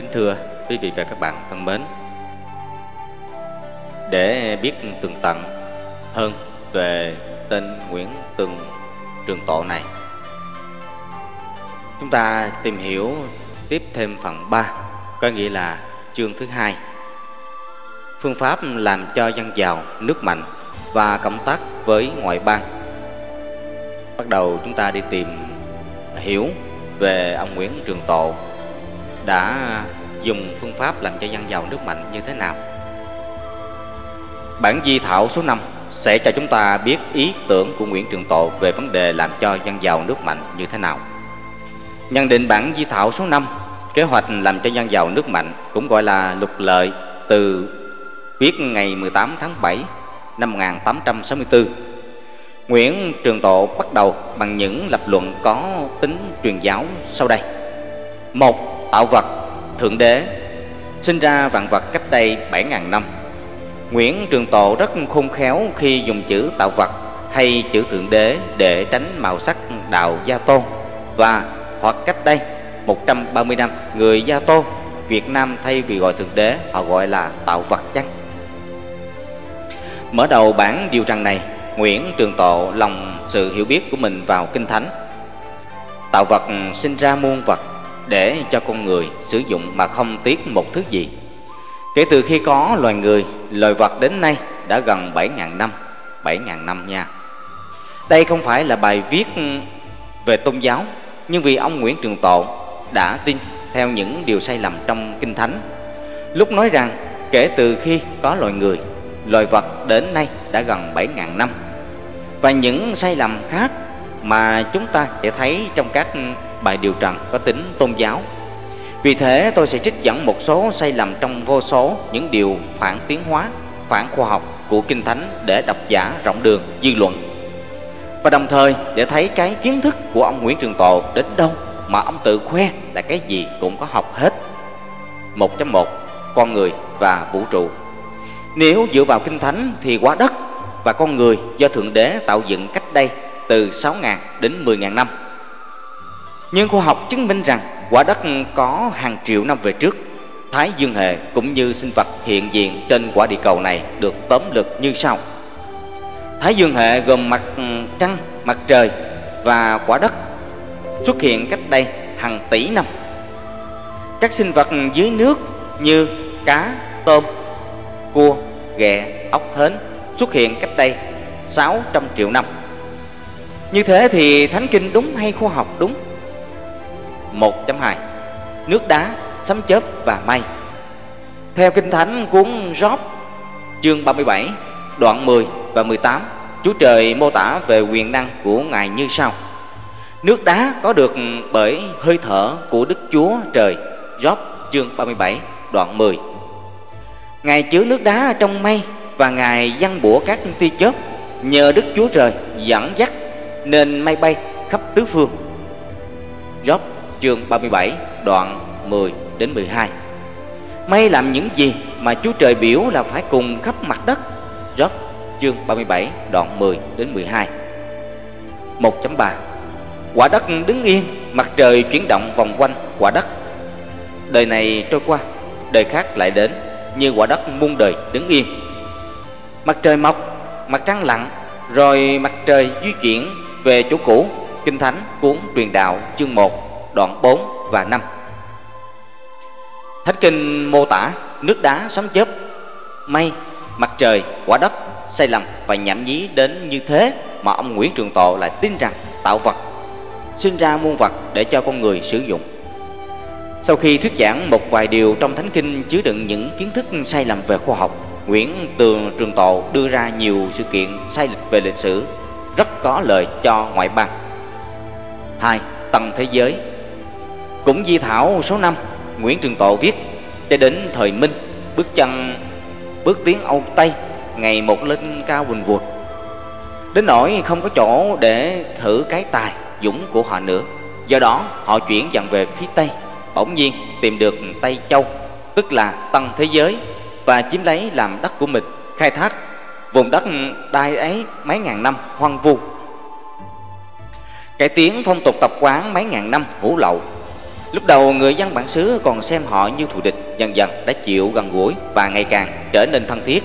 Kính thưa quý vị và các bạn thân mến. Để biết tường tận hơn về tên Nguyễn Tường, Trường Tộ này, Chúng ta tìm hiểu tiếp thêm phần 3 Có nghĩa là chương thứ hai. Phương pháp làm cho dân giàu nước mạnh và cộng tác với ngoại bang. Bắt đầu chúng ta đi tìm hiểu về ông Nguyễn Trường Tộ đã dùng phương pháp làm cho dân giàu nước mạnh như thế nào. Bản di thảo số 5 sẽ cho chúng ta biết ý tưởng của Nguyễn Trường Tộ về vấn đề làm cho dân giàu nước mạnh như thế nào. Nhận định bản di thảo số 5, kế hoạch làm cho dân giàu nước mạnh cũng gọi là lục lợi từ viết ngày 18 tháng 7 năm 1864. Nguyễn Trường Tộ bắt đầu bằng những lập luận có tính truyền giáo sau đây. Một tạo vật, thượng đế, sinh ra vạn vật cách đây 7.000 năm. Nguyễn Trường Tộ rất khôn khéo khi dùng chữ tạo vật hay chữ thượng đế để tránh màu sắc đạo Gia Tôn và hoặc cách đây 130 năm, người Gia Tôn Việt Nam thay vì gọi thượng đế, họ gọi là tạo vật chăng? Mở đầu bản điều rằng này, Nguyễn Trường Tộ lòng sự hiểu biết của mình vào Kinh Thánh. Tạo vật sinh ra muôn vật để cho con người sử dụng mà không tiếc một thứ gì. Kể từ khi có loài người, loài vật đến nay đã gần 7.000 năm, 7.000 năm nha. Đây không phải là bài viết về tôn giáo, nhưng vì ông Nguyễn Trường Tộ đã tin theo những điều sai lầm trong Kinh Thánh. Lúc nói rằng kể từ khi có loài người, loài vật đến nay đã gần 7.000 năm. Và những sai lầm khác mà chúng ta sẽ thấy trong các bài điều trần có tính tôn giáo. Vì thế tôi sẽ trích dẫn một số sai lầm trong vô số những điều phản tiến hóa, phản khoa học của Kinh Thánh để độc giả rộng đường dư luận. Và đồng thời để thấy cái kiến thức của ông Nguyễn Trường Tộ đến đâu mà ông tự khoe là cái gì cũng có học hết. 1.1 Con người và vũ trụ Nếu dựa vào Kinh Thánh thì quả đất và con người do Thượng Đế tạo dựng cách đây từ 6.000 đến 10.000 năm nhưng khoa học chứng minh rằng quả đất có hàng triệu năm về trước Thái Dương hệ cũng như sinh vật hiện diện trên quả địa cầu này được tóm lực như sau. Thái Dương hệ gồm mặt trăng, mặt trời và quả đất xuất hiện cách đây hàng tỷ năm. Các sinh vật dưới nước như cá, tôm, cua, ghẹ, ốc hến xuất hiện cách đây 600 triệu năm. Như thế thì Thánh Kinh đúng hay khoa học đúng? 1.2 Nước đá, sấm chớp và mây. Theo Kinh Thánh cuốn Job chương 37 đoạn 10 và 18 Chúa Trời mô tả về quyền năng của Ngài như sau. Nước đá có được bởi hơi thở của Đức Chúa Trời Job chương 37 đoạn 10 Ngài chứa nước đá trong mây và Ngài văng bủa các tia chớp Nhờ Đức Chúa Trời dẫn dắt nên mây bay khắp tứ phương. Job chương 37 đoạn 10 đến 12 May làm những gì mà Chúa Trời biểu là phải cùng khắp mặt đất. Job chương 37 đoạn 10 đến 12 1.3 Quả đất đứng yên, mặt trời chuyển động vòng quanh quả đất. Đời này trôi qua, đời khác lại đến Như quả đất muôn đời đứng yên. Mặt trời mọc, mặt trăng lặn Rồi mặt trời di chuyển về chỗ cũ. Kinh Thánh cuốn truyền đạo chương 1 đoạn 4 và 5 Thánh Kinh mô tả nước đá sấm chớp, mây, mặt trời, quả đất sai lầm và nhảm nhí đến như thế mà ông Nguyễn Trường Tộ lại tin rằng tạo vật sinh ra muôn vật để cho con người sử dụng. Sau khi thuyết giảng một vài điều trong Thánh Kinh chứa đựng những kiến thức sai lầm về khoa học, Nguyễn Tường Trường Tộ đưa ra nhiều sự kiện sai lệch về lịch sử rất có lợi cho ngoại bang. 2. Tầng thế giới cũng di thảo số 5 Nguyễn Trường Tộ viết, Cho đến thời Minh, Bước chân, bước tiến Âu Tây, Ngày một lên cao quỳnh vụt. Đến nỗi không có chỗ để thử cái tài dũng của họ nữa. Do đó, họ chuyển dần về phía Tây, Bỗng nhiên tìm được Tây Châu, Tức là Tân Thế Giới, Và chiếm lấy làm đất của mình, Khai thác vùng đất đai ấy mấy ngàn năm hoang vu. Cải tiến phong tục tập quán mấy ngàn năm hủ lậu Lúc đầu người dân bản xứ còn xem họ như thù địch, Dần dần đã chịu gần gũi và ngày càng trở nên thân thiết.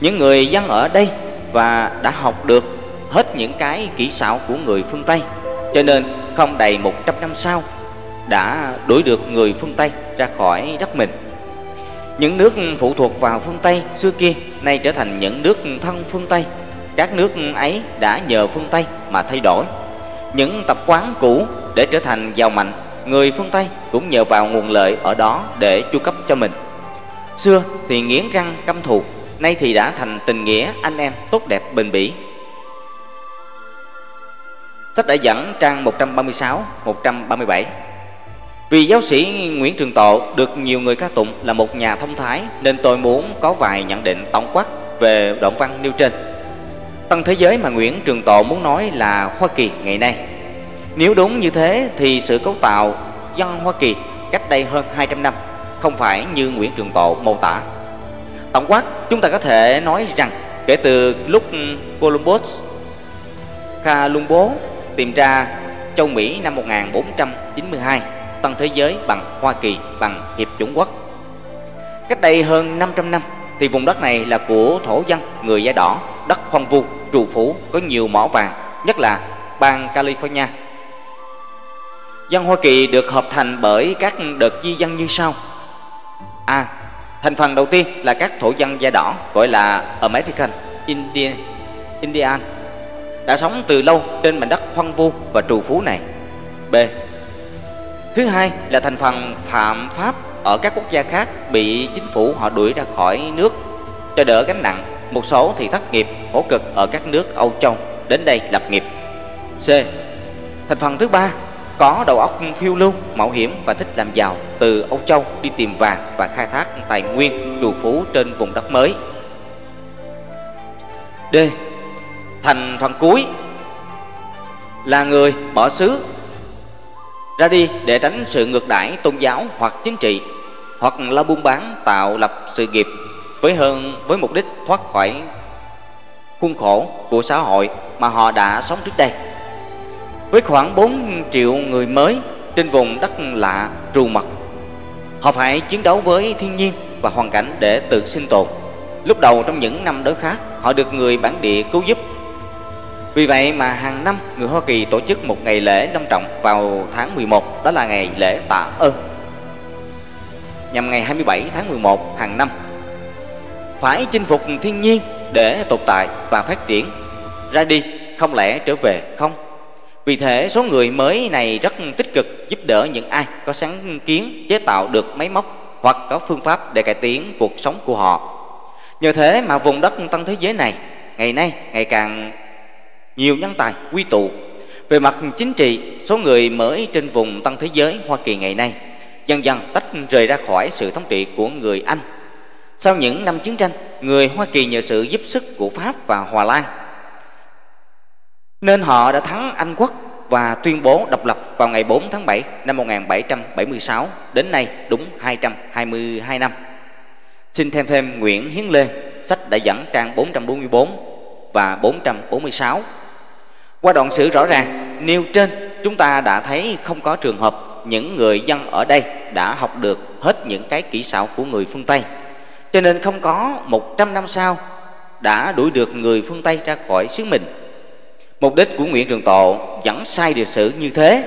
Những người dân ở đây và đã học được hết những cái kỹ xảo của người phương Tây, Cho nên không đầy 100 năm sau đã đuổi được người phương Tây ra khỏi đất mình. Những nước phụ thuộc vào phương Tây xưa kia nay trở thành những nước thân phương Tây. Các nước ấy đã nhờ phương Tây mà thay đổi. Những tập quán cũ để trở thành giàu mạnh người phương Tây cũng nhờ vào nguồn lợi ở đó để chu cấp cho mình. Xưa thì nghiến răng căm thù nay thì đã thành tình nghĩa anh em tốt đẹp bền bỉ. Sách đã dẫn trang 136, 137 Vì giáo sĩ Nguyễn Trường Tộ được nhiều người ca tụng là một nhà thông thái Nên tôi muốn có vài nhận định tổng quát về đoạn văn nêu trên. Tân thế giới mà Nguyễn Trường Tộ muốn nói là Hoa Kỳ ngày nay. Nếu đúng như thế thì sự cấu tạo dân Hoa Kỳ cách đây hơn 200 năm Không phải như Nguyễn Trường Tộ mô tả. Tổng quát chúng ta có thể nói rằng kể từ lúc Columbus Columbus tìm ra châu Mỹ năm 1492 Tân thế giới bằng Hoa Kỳ bằng Hiệp chủng quốc. Cách đây hơn 500 năm thì vùng đất này là của thổ dân người da đỏ Đất hoang vu, trù phú, có nhiều mỏ vàng Nhất là bang California. Dân Hoa Kỳ được hợp thành bởi các đợt di dân như sau A. thành phần đầu tiên là các thổ dân da đỏ gọi là American Indian, Indian đã sống từ lâu trên mảnh đất hoang vu và trù phú này. B. Thứ hai là thành phần phạm pháp ở các quốc gia khác bị chính phủ họ đuổi ra khỏi nước cho đỡ gánh nặng. Một số thì thất nghiệp, khổ cực ở các nước Âu Châu đến đây lập nghiệp. C. Thành phần thứ ba có đầu óc phiêu lưu, mạo hiểm và thích làm giàu từ Âu Châu đi tìm vàng và khai thác tài nguyên trù phú trên vùng đất mới. D. Thành phần cuối. Là người bỏ xứ. Ra đi để tránh sự ngược đãi tôn giáo hoặc chính trị hoặc là buôn bán tạo lập sự nghiệp với hơn với mục đích thoát khỏi khuôn khổ của xã hội mà họ đã sống trước đây với khoảng 4 triệu người mới trên vùng đất lạ trù mật. Họ phải chiến đấu với thiên nhiên và hoàn cảnh để tự sinh tồn. Lúc đầu trong những năm đối khác, họ được người bản địa cứu giúp. Vì vậy mà hàng năm, người Hoa Kỳ tổ chức một ngày lễ long trọng vào tháng 11 Đó là ngày lễ tạ ơn. Nhằm ngày 27 tháng 11 hàng năm, Phải chinh phục thiên nhiên để tồn tại và phát triển. Ra đi, không lẽ trở về không? Vì thế, số người mới này rất tích cực giúp đỡ những ai có sáng kiến chế tạo được máy móc Hoặc có phương pháp để cải tiến cuộc sống của họ. Nhờ thế mà vùng đất tân thế giới này, ngày nay ngày càng nhiều nhân tài, quy tụ. Về mặt chính trị, số người mới trên vùng tân thế giới hoa kỳ ngày nay dần dần tách rời ra khỏi sự thống trị của người anh. Sau những năm chiến tranh, người hoa kỳ nhờ sự giúp sức của pháp và hòa lan, nên họ đã thắng anh quốc và tuyên bố độc lập vào ngày 4 tháng 7 năm 1776 đến nay đúng 222 năm. Xin thêm thêm Nguyễn Hiến Lê, sách đã dẫn trang 444 và 446 qua đoạn sử rõ ràng nêu trên chúng ta đã thấy không có trường hợp những người dân ở đây đã học được hết những cái kỹ xảo của người phương Tây. Cho nên không có 100 năm sau đã đuổi được người phương Tây ra khỏi xứ mình. Mục đích của Nguyễn Trường Tộ dẫn sai lịch sử như thế.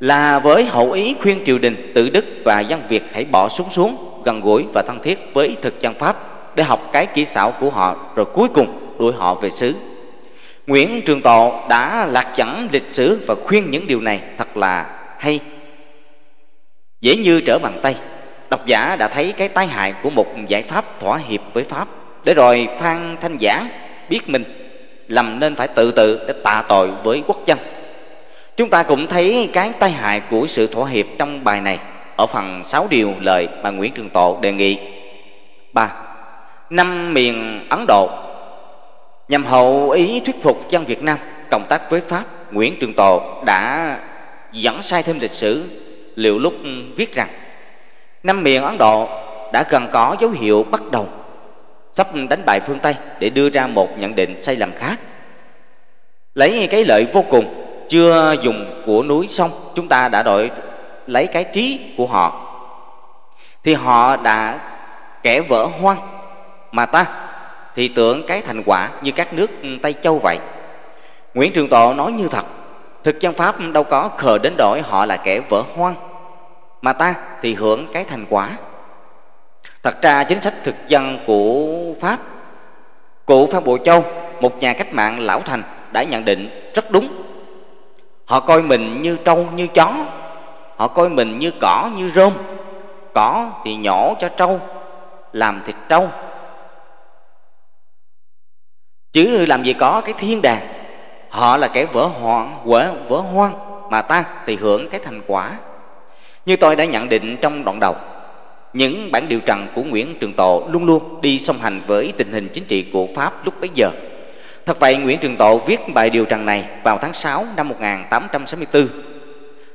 Là với hậu ý khuyên triều đình, tự đức và dân Việt hãy bỏ súng xuống, gần gũi và thân thiết với thực dân Pháp Để học cái kỹ xảo của họ rồi cuối cùng đuổi họ về xứ. Nguyễn Trường Tộ đã lạc dẫn lịch sử và khuyên những điều này thật là hay. Dễ như trở bàn tay, Độc giả đã thấy cái tai hại của một giải pháp thỏa hiệp với Pháp. Để rồi Phan Thanh Giảng biết mình làm nên phải tự tự để tạ tội với quốc dân Chúng ta cũng thấy cái tai hại của sự thỏa hiệp trong bài này Ở phần 6 điều lời mà Nguyễn Trường Tộ đề nghị 3. Năm miền Ấn Độ Nhằm hậu ý thuyết phục dân Việt Nam cộng tác với Pháp, Nguyễn Trường Tộ đã dẫn sai thêm lịch sử liệu lúc viết rằng năm miền Ấn Độ đã gần có dấu hiệu bắt đầu sắp đánh bại phương Tây để đưa ra một nhận định sai lầm khác. Lấy cái lợi vô cùng chưa dùng của núi sông chúng ta đã đổi lấy cái trí của họ thì họ đã kẻ vỡ hoang mà ta thì tưởng cái thành quả như các nước Tây Châu vậy. Nguyễn Trường Tộ nói như thật, thực dân Pháp đâu có khờ đến đổi họ là kẻ vỡ hoang, mà ta thì hưởng cái thành quả. Thật ra chính sách thực dân của Pháp, cụ Phan bộ Châu, một nhà cách mạng lão thành đã nhận định rất đúng. Họ coi mình như trâu như chó, họ coi mình như cỏ như rơm, cỏ thì nhổ cho trâu, làm thịt trâu. Chứ làm gì có cái thiên đàng. Họ là kẻ vỡ hoang vỡ vỡ hoang. Mà ta thì hưởng cái thành quả. Như tôi đã nhận định trong đoạn đầu những bản điều trần của Nguyễn Trường Tộ luôn luôn đi song hành với tình hình chính trị của Pháp lúc bấy giờ. Thật vậy, Nguyễn Trường Tộ viết bài điều trần này vào tháng 6 năm 1864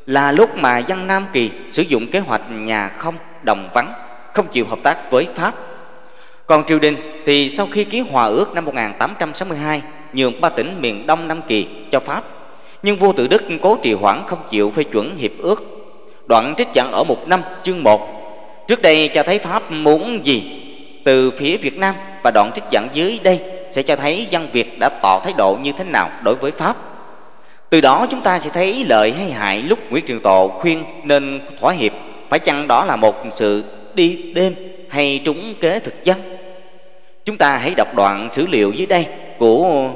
là lúc mà dân Nam Kỳ sử dụng kế hoạch nhà không đồng vắng, không chịu hợp tác với Pháp còn triều đình thì sau khi ký hòa ước năm 1862 nhường ba tỉnh miền Đông Nam Kỳ cho Pháp, nhưng vua tự Đức cố trì hoãn không chịu phê chuẩn hiệp ước. Đoạn trích dẫn ở một năm chương 1 Trước đây cho thấy Pháp muốn gì? Từ phía Việt Nam và đoạn trích dẫn dưới đây sẽ cho thấy dân Việt đã tỏ thái độ như thế nào đối với Pháp. Từ đó chúng ta sẽ thấy lợi hay hại lúc Nguyễn Trường Tộ khuyên nên thỏa hiệp, phải chăng đó là một sự đi đêm hay trúng kế thực dân? Chúng ta hãy đọc đoạn sử liệu dưới đây của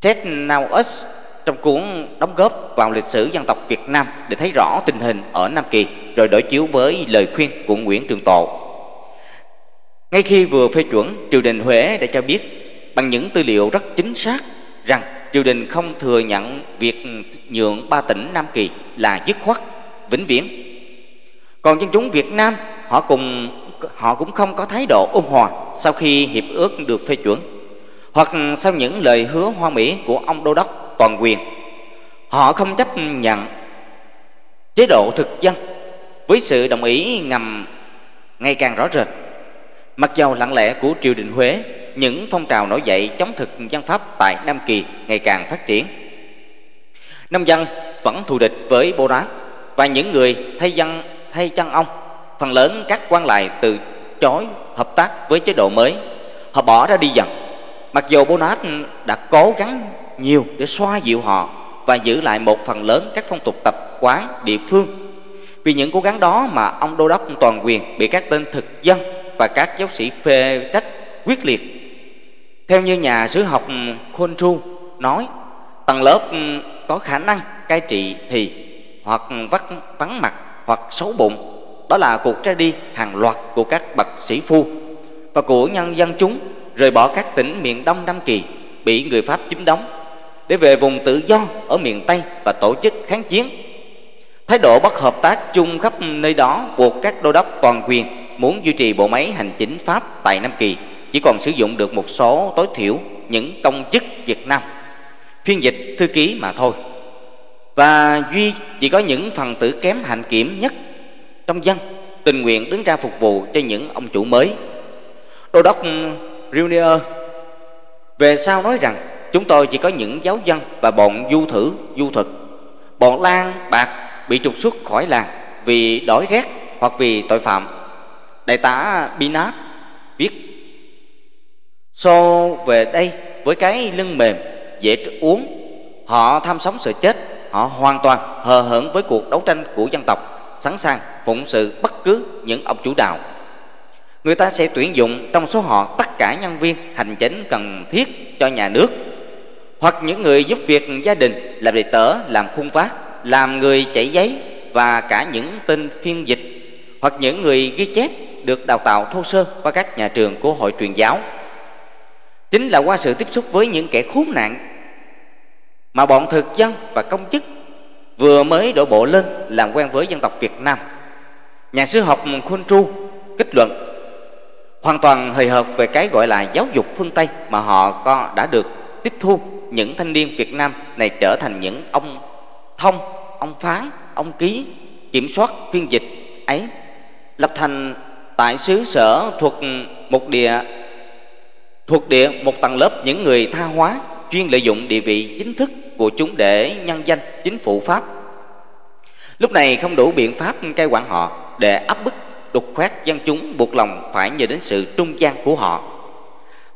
Seth Nauus trong cuốn đóng góp vào lịch sử dân tộc Việt Nam để thấy rõ tình hình ở Nam Kỳ rồi đối chiếu với lời khuyên của Nguyễn Trường Tộ. Ngay khi vừa phê chuẩn, triều đình Huế đã cho biết bằng những tư liệu rất chính xác rằng triều đình không thừa nhận việc nhượng ba tỉnh Nam Kỳ là dứt khoát, vĩnh viễn. Còn dân chúng Việt Nam họ cùng họ cũng không có thái độ ôn hòa sau khi hiệp ước được phê chuẩn hoặc sau những lời hứa hoa mỹ của ông đô đốc toàn quyền họ không chấp nhận chế độ thực dân với sự đồng ý ngầm ngày càng rõ rệt. Mặc dầu lặng lẽ của triều đình huế, những phong trào nổi dậy chống thực dân pháp tại nam kỳ ngày càng phát triển. Nông dân vẫn thù địch với bô đát và những người thay dân, thay chân ông, phần lớn các quan lại từ chối hợp tác với chế độ mới. Họ bỏ ra đi dần. Mặc dù Nát đã cố gắng nhiều để xoa dịu họ và giữ lại một phần lớn các phong tục tập quán địa phương vì những cố gắng đó mà ông đô đốc toàn quyền bị các tên thực dân và các giáo sĩ phê trách quyết liệt theo như nhà sử học Khôn Tru nói, tầng lớp ừ, có khả năng cai trị thì hoặc vắt vắng mặt hoặc xấu bụng đó là cuộc ra đi hàng loạt của các bậc sĩ phu và của nhân dân chúng, rời bỏ các tỉnh miền Đông Nam Kỳ, bị người Pháp chiếm đóng để về vùng tự do ở miền Tây và tổ chức kháng chiến. Thái độ bất hợp tác chung khắp nơi đó buộc các đô đốc toàn quyền muốn duy trì bộ máy hành chính Pháp tại Nam Kỳ chỉ còn sử dụng được một số tối thiểu những công chức Việt Nam, phiên dịch thư ký mà thôi. Và duy chỉ có những phần tử kém hạnh kiểm nhất trong dân tình nguyện đứng ra phục vụ cho những ông chủ mới đô đốc Runier về sau nói rằng chúng tôi chỉ có những giáo dân và bọn du thử du thực bọn lan bạc bị trục xuất khỏi làng vì đói rét hoặc vì tội phạm. Đại tá Binat viết, so về đây, với cái lưng mềm, dễ uống, họ tham sống sợ chết, họ hoàn toàn hờ hững với cuộc đấu tranh của dân tộc, sẵn sàng phụng sự bất cứ những ông chủ đạo. Người ta sẽ tuyển dụng trong số họ tất cả nhân viên hành chính cần thiết cho nhà nước hoặc những người giúp việc gia đình, làm đệ tớ, làm khuôn vác làm người chạy giấy và cả những tên phiên dịch, hoặc những người ghi chép được đào tạo thô sơ qua các nhà trường của hội truyền giáo chính là qua sự tiếp xúc với những kẻ khốn nạn mà bọn thực dân và công chức vừa mới đổ bộ lên làm quen với dân tộc Việt Nam. Nhà sư học Khôn Tru kết luận, hoàn toàn hời hợp về cái gọi là giáo dục phương Tây mà họ có đã được tiếp thu những thanh niên Việt Nam này trở thành những ông thông, ông phán, ông ký, kiểm soát phiên dịch ấy lập thành tại xứ sở thuộc một địa thuộc địa một tầng lớp những người tha hóa chuyên lợi dụng địa vị chính thức của chúng để nhân danh chính phủ Pháp. Lúc này không đủ biện pháp cai quản họ để áp bức đục khoét dân chúng buộc lòng phải nhờ đến sự trung gian của họ.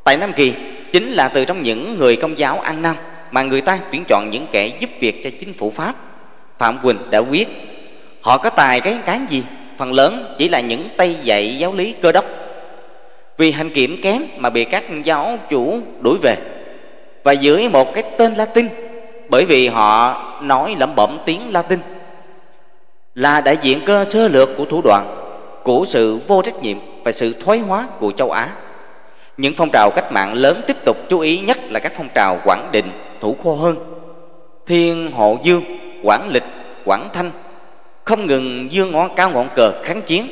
Tại Nam Kỳ chính là từ trong những người công giáo An Nam mà người ta tuyển chọn những kẻ giúp việc cho chính phủ Pháp. Phạm Quỳnh đã viết, họ có tài cái cái gì, phần lớn chỉ là những tay dạy giáo lý cơ đốc. Vì hành kiểm kém mà bị các giáo chủ đuổi về và dưới một cái tên Latin bởi vì họ nói lẩm bẩm tiếng Latin là đại diện cơ sơ lược của thủ đoạn của sự vô trách nhiệm và sự thoái hóa của châu Á. Những phong trào cách mạng lớn tiếp tục chú ý nhất là các phong trào Quảng Định, Thủ Khô Hơn, Thiên Hộ Dương, Quảng Lịch, Quảng Thanh không ngừng dương ngón cao ngọn cờ kháng chiến.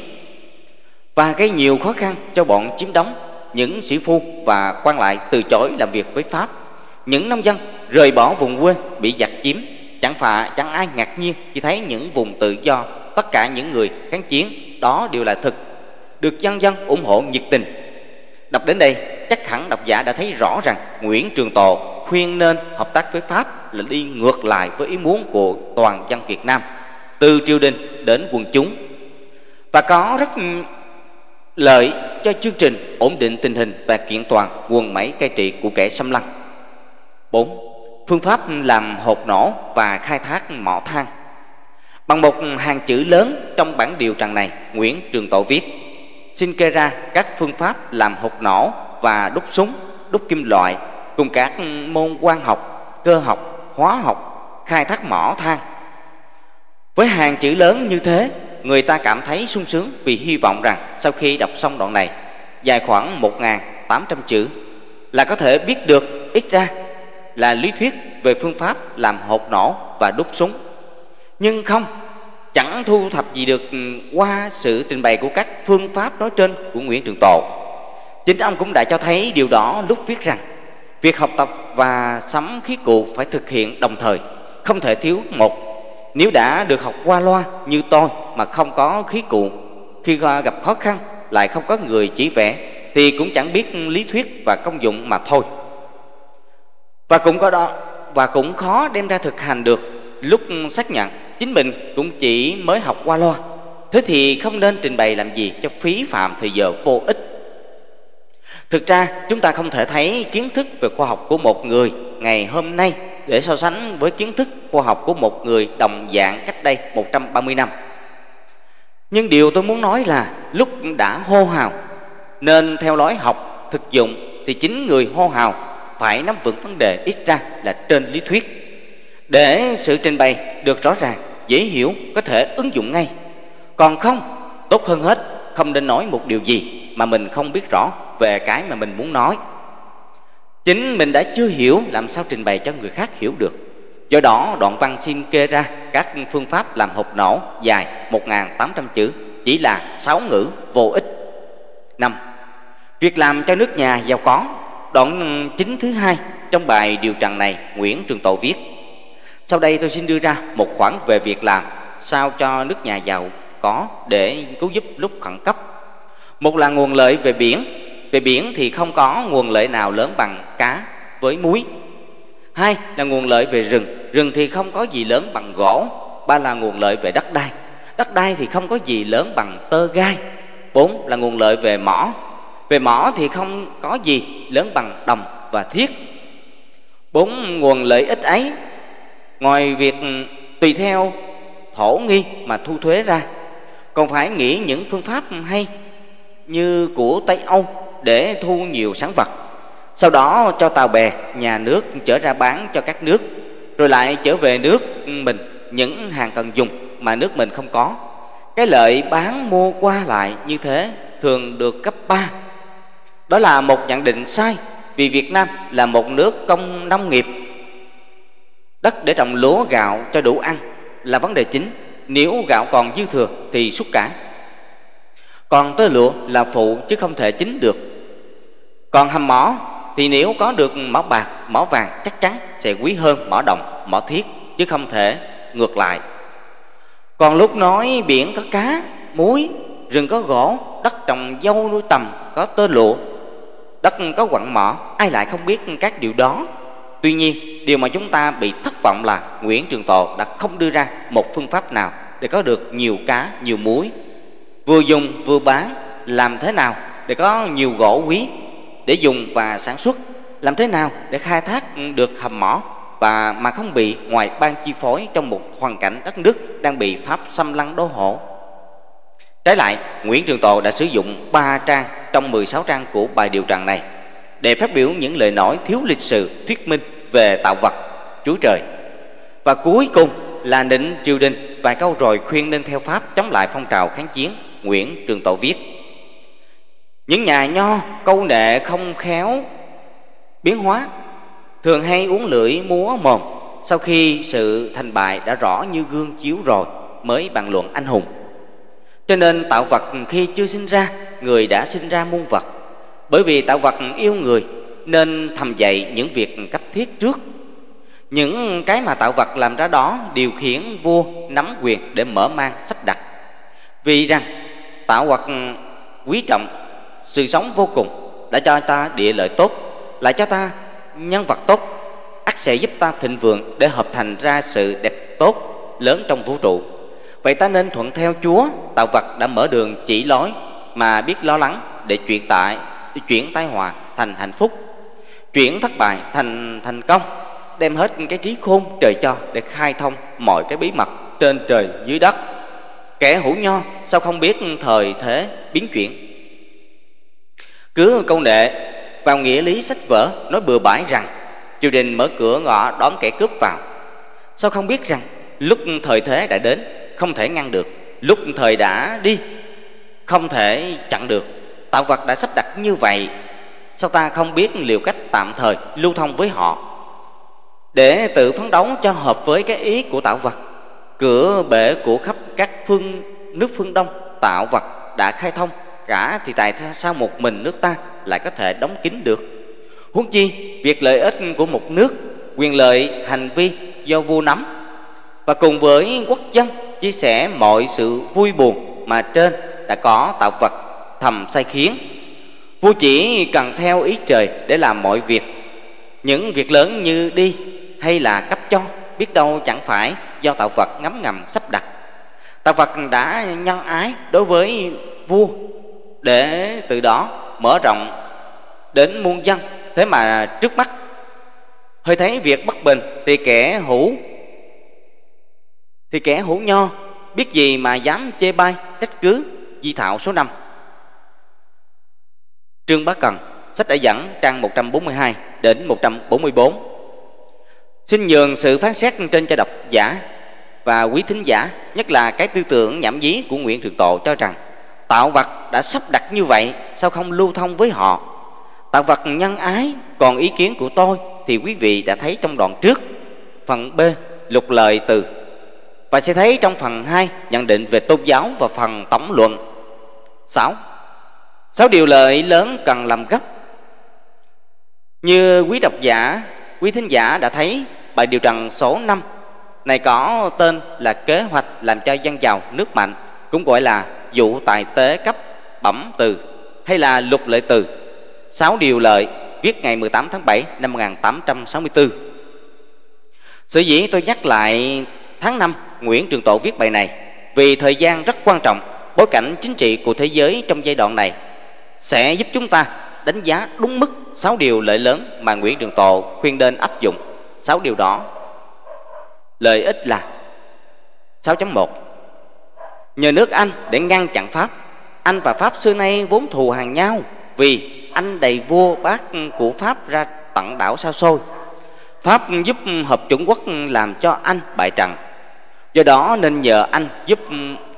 Và gây nhiều khó khăn cho bọn chiếm đóng những sĩ phu và quan lại từ chối làm việc với Pháp. Những nông dân rời bỏ vùng quê bị giặc chiếm chẳng phải chẳng ai ngạc nhiên khi thấy những vùng tự do tất cả những người kháng chiến đó đều là thực được dân dân ủng hộ nhiệt tình. Đọc đến đây chắc hẳn độc giả đã thấy rõ rằng Nguyễn Trường Tộ khuyên nên hợp tác với Pháp là đi ngược lại với ý muốn của toàn dân Việt Nam từ triều đình đến quần chúng và có rất ừ, lợi cho chương trình ổn định tình hình và kiện toàn quần máy cai trị của kẻ xâm lăng 4 phương pháp làm hột nổ và khai thác mỏ than. Bằng một hàng chữ lớn trong bản điều trần này, Nguyễn Trường Tộ viết Xin kê ra các phương pháp làm hột nổ và đúc súng, đúc kim loại cùng các môn quan học, cơ học, hóa học, khai thác mỏ than. Với hàng chữ lớn như thế, người ta cảm thấy sung sướng vì hy vọng rằng sau khi đọc xong đoạn này, dài khoảng 1.800 chữ, là có thể biết được ít ra là lý thuyết về phương pháp làm hột nổ và đúc súng nhưng không chẳng thu thập gì được ừ, qua sự trình bày của các phương pháp nói trên của Nguyễn Trường Tộ chính ông cũng đã cho thấy điều đó lúc viết rằng việc học tập và sắm khí cụ phải thực hiện đồng thời, không thể thiếu một. Nếu đã được học qua loa như tôi mà không có khí cụ, khi gặp khó khăn, lại không có người chỉ vẽ, thì cũng chẳng biết lý thuyết và công dụng mà thôi. Và cũng có đó, và cũng khó đem ra thực hành được. Lúc xác nhận, chính mình cũng chỉ mới học qua loa. Thế thì không nên trình bày làm gì cho phí phạm thời giờ vô ích thực ra, chúng ta không thể thấy kiến thức về khoa học của một người ngày hôm nay để so sánh với kiến thức khoa học của một người đồng dạng cách đây 130 năm. Nhưng điều tôi muốn nói là lúc đã hô hào, nên theo lối học thực dụng thì chính người hô hào phải nắm vững vấn đề ít ra là trên lý thuyết. Để sự trình bày được rõ ràng, dễ hiểu, có thể ứng dụng ngay. Còn không, tốt hơn hết, không nên nói một điều gì mà mình không biết rõ về cái mà mình muốn nói. Chính mình đã chưa hiểu, làm sao trình bày cho người khác hiểu được. Do đó, đoạn văn xin kê ra các phương pháp làm hộp nổ dài 1.800 chữ, chỉ là sáu ngữ vô ích. Năm, việc làm cho nước nhà giàu có. Đoạn chính thứ hai trong bài điều trần này, Nguyễn Trường Tộ viết, Sau đây tôi xin đưa ra một khoản về việc làm Sao cho nước nhà giàu có để cứu giúp lúc khẩn cấp. Một là nguồn lợi về biển về biển thì không có nguồn lợi nào lớn bằng cá với muối. Hai là nguồn lợi về rừng. Rừng thì không có gì lớn bằng gỗ. Ba là nguồn lợi về đất đai. Đất đai thì không có gì lớn bằng tơ gai. Bốn là nguồn lợi về mỏ. Về mỏ thì không có gì lớn bằng đồng và thiết. Bốn nguồn lợi ích ấy. Ngoài việc tùy theo thổ nghi mà thu thuế ra, còn phải nghĩ những phương pháp hay như của Tây Âu để thu nhiều sản vật. Sau đó cho tàu bè, nhà nước chở ra bán cho các nước, rồi lại trở về nước mình, những hàng cần dùng mà nước mình không có. Cái lợi bán mua qua lại như thế thường được cấp 3 đó là một nhận định sai, vì Việt Nam là một nước công nông nghiệp. Đất để trồng lúa gạo cho đủ ăn là vấn đề chính, nếu gạo còn dư thừa thì xuất cảng còn tơ lụa là phụ chứ không thể chính được còn hầm mỏ thì nếu có được mỏ bạc mỏ vàng chắc chắn sẽ quý hơn mỏ đồng mỏ thiết chứ không thể ngược lại. Còn lúc nói biển có cá muối rừng có gỗ đất trồng dâu nuôi tầm có tơ lụa đất có quặng mỏ ai lại không biết các điều đó? Tuy nhiên điều mà chúng ta bị thất vọng là nguyễn trường tộ đã không đưa ra một phương pháp nào để có được nhiều cá, nhiều muối. Vừa dùng vừa bán Làm thế nào để có nhiều gỗ quý? Để dùng và sản xuất Làm thế nào để khai thác được hầm mỏ Và mà không bị ngoài ban chi phối Trong một hoàn cảnh đất nước Đang bị Pháp xâm lăng đô hộ Trái lại, Nguyễn Trường Tộ đã sử dụng 3 trang trong 16 trang của bài điều trần này để phát biểu những lời nói thiếu lịch sự thuyết minh về tạo vật, Chúa Trời. Và cuối cùng là định triều đình vài câu rồi khuyên nên theo Pháp chống lại phong trào kháng chiến Nguyễn Trường Tộ viết. Những nhà nho, câu nệ không khéo biến hóa. Thường hay uống lưỡi múa mồm. Sau khi sự thành bại đã rõ như gương chiếu rồi, mới bàn luận anh hùng. Cho nên tạo vật khi chưa sinh ra, Người đã sinh ra muôn vật. Bởi vì tạo vật yêu người, Nên thầm dạy những việc cấp thiết trước. Những cái mà tạo vật làm ra đó Điều khiển vua nắm quyền để mở mang sắp đặt. Vì rằng, tạo vật quý trọng sự sống vô cùng, Đã cho ta địa lợi tốt, Lại cho ta nhân vật tốt. Ắt sẽ giúp ta thịnh vượng để hợp thành ra sự đẹp tốt lớn trong vũ trụ. Vậy ta nên thuận theo Chúa, Tạo vật đã mở đường chỉ lối Mà biết lo lắng để chuyển tại để Chuyển tai họa thành hạnh phúc. Chuyển thất bại thành thành công, Đem hết cái trí khôn trời cho Để khai thông mọi cái bí mật Trên trời dưới đất. Kẻ hữu nho sao không biết thời thế biến chuyển? Cứ công đệ vào nghĩa lý sách vở, Nói bừa bãi rằng, Triều đình mở cửa ngõ đón kẻ cướp vào. Sao không biết rằng, lúc thời thế đã đến, không thể ngăn được. Lúc thời đã đi, không thể chặn được. Tạo vật đã sắp đặt như vậy, sao ta không biết liệu cách tạm thời lưu thông với họ? Để tự phấn đấu cho hợp với cái ý của tạo vật, cửa bể của khắp các phương, nước phương đông tạo vật đã khai thông cả thì tại sao một mình nước ta lại có thể đóng kín được? Huống chi, việc lợi ích của một nước, quyền lợi, hành vi do vua nắm. Và cùng với quốc dân chia sẻ mọi sự vui buồn mà trên đã có tạo vật thầm sai khiến. Vua chỉ cần theo ý trời để làm mọi việc. Những việc lớn như đi hay là cấp cho biết đâu chẳng phải do tạo vật ngấm ngầm sắp đặt. Tạo vật đã nhân ái đối với vua để từ đó mở rộng đến muôn dân. Thế mà trước mắt, hơi thấy việc bất bình thì kẻ hữu thì kẻ hữu nho, biết gì mà dám chê bai trách cứ di thạo số 5 Trương Bá Cần, sách đã dẫn trang 142 đến 144 Xin nhường sự phán xét trên cho độc giả và quý thính giả, Nhất là cái tư tưởng nhảm dí của Nguyễn Trường Tộ cho rằng Tạo vật đã sắp đặt như vậy Sao không lưu thông với họ? Tạo vật nhân ái Còn ý kiến của tôi Thì quý vị đã thấy trong đoạn trước. Phần B lục lời từ. Và sẽ thấy trong phần 2 nhận định về tôn giáo và phần tổng luận. 6 Sáu điều lợi lớn cần làm gấp. Như quý độc giả, quý thính giả đã thấy bài điều trần số 5 này có tên là kế hoạch làm cho dân giàu nước mạnh cũng gọi là dụ tài tế cấp bẩm từ hay là lục lợi từ. Sáu điều lợi viết ngày 18 tháng 7 năm 1864 Sở dĩ tôi nhắc lại tháng 5 Nguyễn Trường Tộ viết bài này vì thời gian rất quan trọng, bối cảnh chính trị của thế giới trong giai đoạn này sẽ giúp chúng ta đánh giá đúng mức 6 điều lợi lớn mà Nguyễn Trường Tộ khuyên nên áp dụng. 6 điều đó, lợi ích là 6.1 Nhờ nước Anh để ngăn chặn Pháp. Anh và Pháp xưa nay vốn thù hàng nhau Vì anh đầy vua bác của Pháp ra tận đảo sao xôi. Pháp giúp hợp chủng quốc làm cho anh bại trận. Do đó nên nhờ anh giúp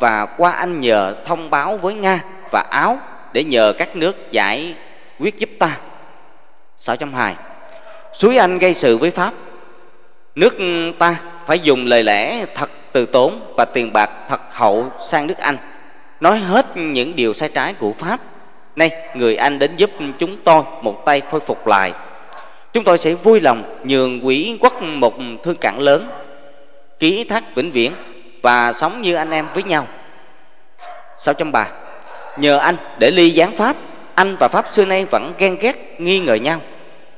và qua anh nhờ thông báo với Nga và Áo để nhờ các nước giải quyết giúp ta. 602 Suối Anh gây sự với Pháp. Nước ta phải dùng lời lẽ thật từ tốn và tiền bạc thật hậu sang nước Anh. Nói hết những điều sai trái của Pháp Nay người Anh đến giúp chúng tôi một tay khôi phục lại. Chúng tôi sẽ vui lòng nhường quỹ quốc một thương cảng lớn, ký thác vĩnh viễn và sống như anh em với nhau. 6.3 Nhờ anh để ly gián Pháp, Anh và Pháp xưa nay vẫn ghen ghét, nghi ngờ nhau.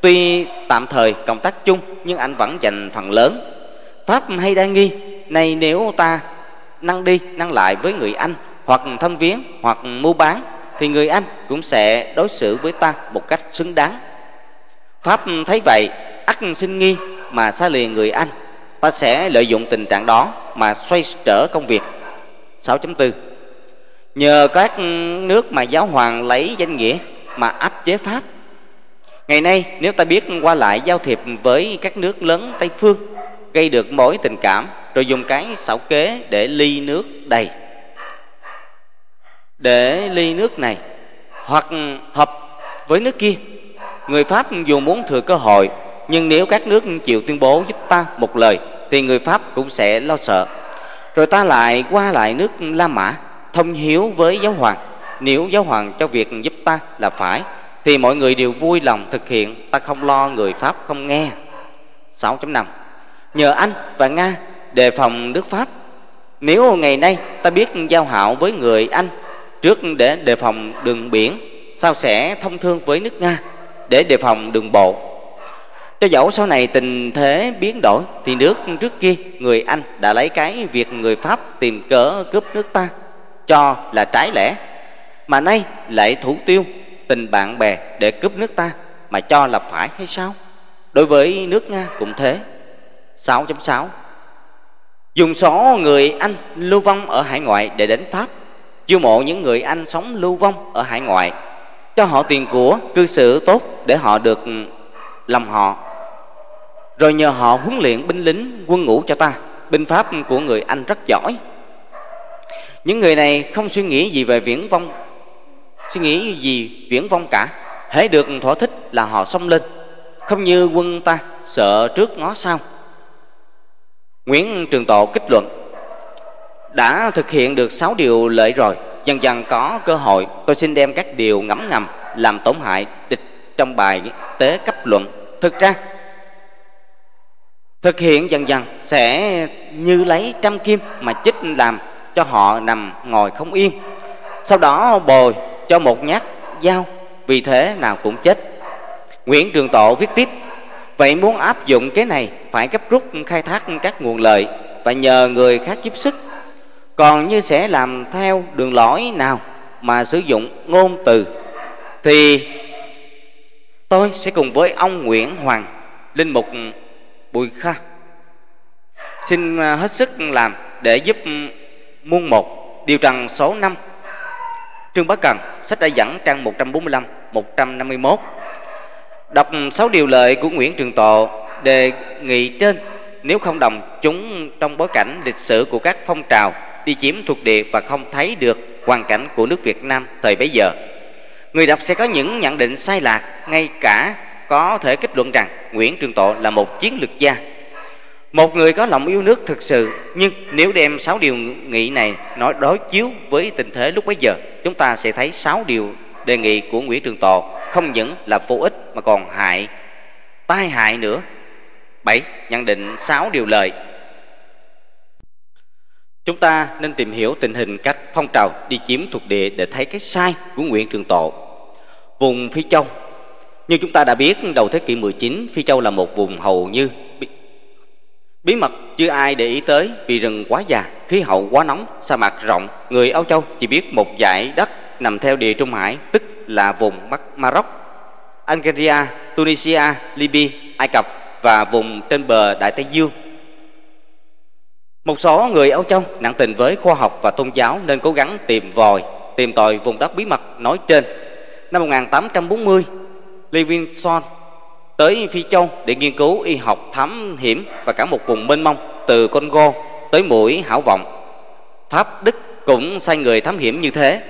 Tuy tạm thời cộng tác chung, Nhưng anh vẫn dành phần lớn. Pháp hay đa nghi này nếu ta năng đi năng lại với người Anh hoặc thăm viếng hoặc mua bán thì người Anh cũng sẽ đối xử với ta một cách xứng đáng. Pháp thấy vậy, ắt sinh nghi mà xa lìa người Anh, ta sẽ lợi dụng tình trạng đó mà xoay trở công việc. 6.4 Nhờ các nước mà giáo hoàng lấy danh nghĩa mà áp chế Pháp Ngày nay nếu ta biết qua lại giao thiệp với các nước lớn Tây Phương Gây được mối tình cảm rồi dùng cái xảo kế để ly nước đầy. Để ly nước này Hoặc hợp với nước kia. Người Pháp dù muốn thừa cơ hội, Nhưng nếu các nước chịu tuyên bố giúp ta một lời, Thì người Pháp cũng sẽ lo sợ. Rồi ta lại qua lại nước La Mã, Thông hiếu với giáo hoàng. Nếu giáo hoàng cho việc giúp ta là phải, thì mọi người đều vui lòng thực hiện. Ta không lo người Pháp không nghe. 6.5 Nhờ Anh và Nga đề phòng nước Pháp Nếu ngày nay ta biết giao hảo với người Anh, Trước để đề phòng đường biển, Sao sẽ thông thương với nước Nga Để đề phòng đường bộ Cho dẫu sau này tình thế biến đổi, Thì nước trước kia người Anh đã lấy cái việc người Pháp tìm cớ cướp nước ta, Cho là trái lẽ Mà nay lại thủ tiêu tình bạn bè để cướp nước ta, mà cho là phải hay sao? Đối với nước Nga cũng thế. 6.6 Dùng số người Anh lưu vong ở hải ngoại để đến Pháp. Chiêu mộ những người Anh sống lưu vong ở hải ngoại Cho họ tiền của, cư xử tốt để họ được ừ, lòng họ. Rồi nhờ họ huấn luyện binh lính quân ngũ cho ta. Binh pháp của người Anh rất giỏi. Những người này không suy nghĩ gì về viễn vong suy nghĩ gì viễn vong cả. Hễ được thỏa thích là họ xông lên. Không như quân ta sợ trước ngó sau nguyễn trường tộ kết luận, đã thực hiện được sáu điều lợi rồi, dần dần có cơ hội. Tôi xin đem các điều ngấm ngầm làm tổn hại địch trong bài tế cấp luận. Thực ra, thực hiện dần dần sẽ như lấy trăm kim mà chích làm cho họ nằm ngồi không yên. Sau đó bồi cho một nhát dao, vì thế nào cũng chết. Nguyễn Trường Tộ viết tiếp, Vậy muốn áp dụng cái này phải gấp rút khai thác các nguồn lợi và nhờ người khác giúp sức. Còn như sẽ làm theo đường lối nào mà sử dụng ngôn từ thì tôi sẽ cùng với ông Nguyễn Hoàng linh mục Bùi Kha. Xin à, hết sức làm để giúp muôn một điều trần số 5 Trương Bá Cần, sách đã dẫn trang 145, 151. Đọc 6 điều lợi của Nguyễn Trường Tộ đề nghị trên nếu không đồng chúng trong bối cảnh lịch sử của các phong trào đi chiếm thuộc địa và không thấy được hoàn cảnh của nước Việt Nam thời bấy giờ. Người đọc sẽ có những nhận định sai lạc, ngay cả có thể kết luận rằng Nguyễn Trường Tộ là một chiến lược gia một người có lòng yêu nước thực sự Nhưng nếu đem sáu điều nghị này nói đối chiếu với tình thế lúc bấy giờ Chúng ta sẽ thấy sáu điều đề nghị của Nguyễn Trường Tộ Không những là vô ích mà còn hại Tai hại nữa 7. Nhận định sáu điều lời Chúng ta nên tìm hiểu tình hình các phong trào đi chiếm thuộc địa để thấy cái sai của Nguyễn Trường Tộ. Vùng Phi Châu Như chúng ta đã biết, đầu thế kỷ 19, Phi Châu là một vùng hầu như Bí mật chưa ai để ý tới vì rừng quá già, khí hậu quá nóng, sa mạc rộng. Người Âu Châu chỉ biết một dải đất nằm theo địa Trung Hải, tức là vùng Maroc, Algeria, Tunisia, Libya, Ai Cập và vùng trên bờ Đại Tây Dương. Một số người Âu Châu nặng tình với khoa học và tôn giáo nên cố gắng tìm vòi, tìm tòi vùng đất bí mật nói trên. Năm 1840, Livingstone tới Phi Châu để nghiên cứu y học thám hiểm và cả một vùng mênh mông từ Congo tới mũi Hảo Vọng. Pháp Đức cũng sai người thám hiểm như thế.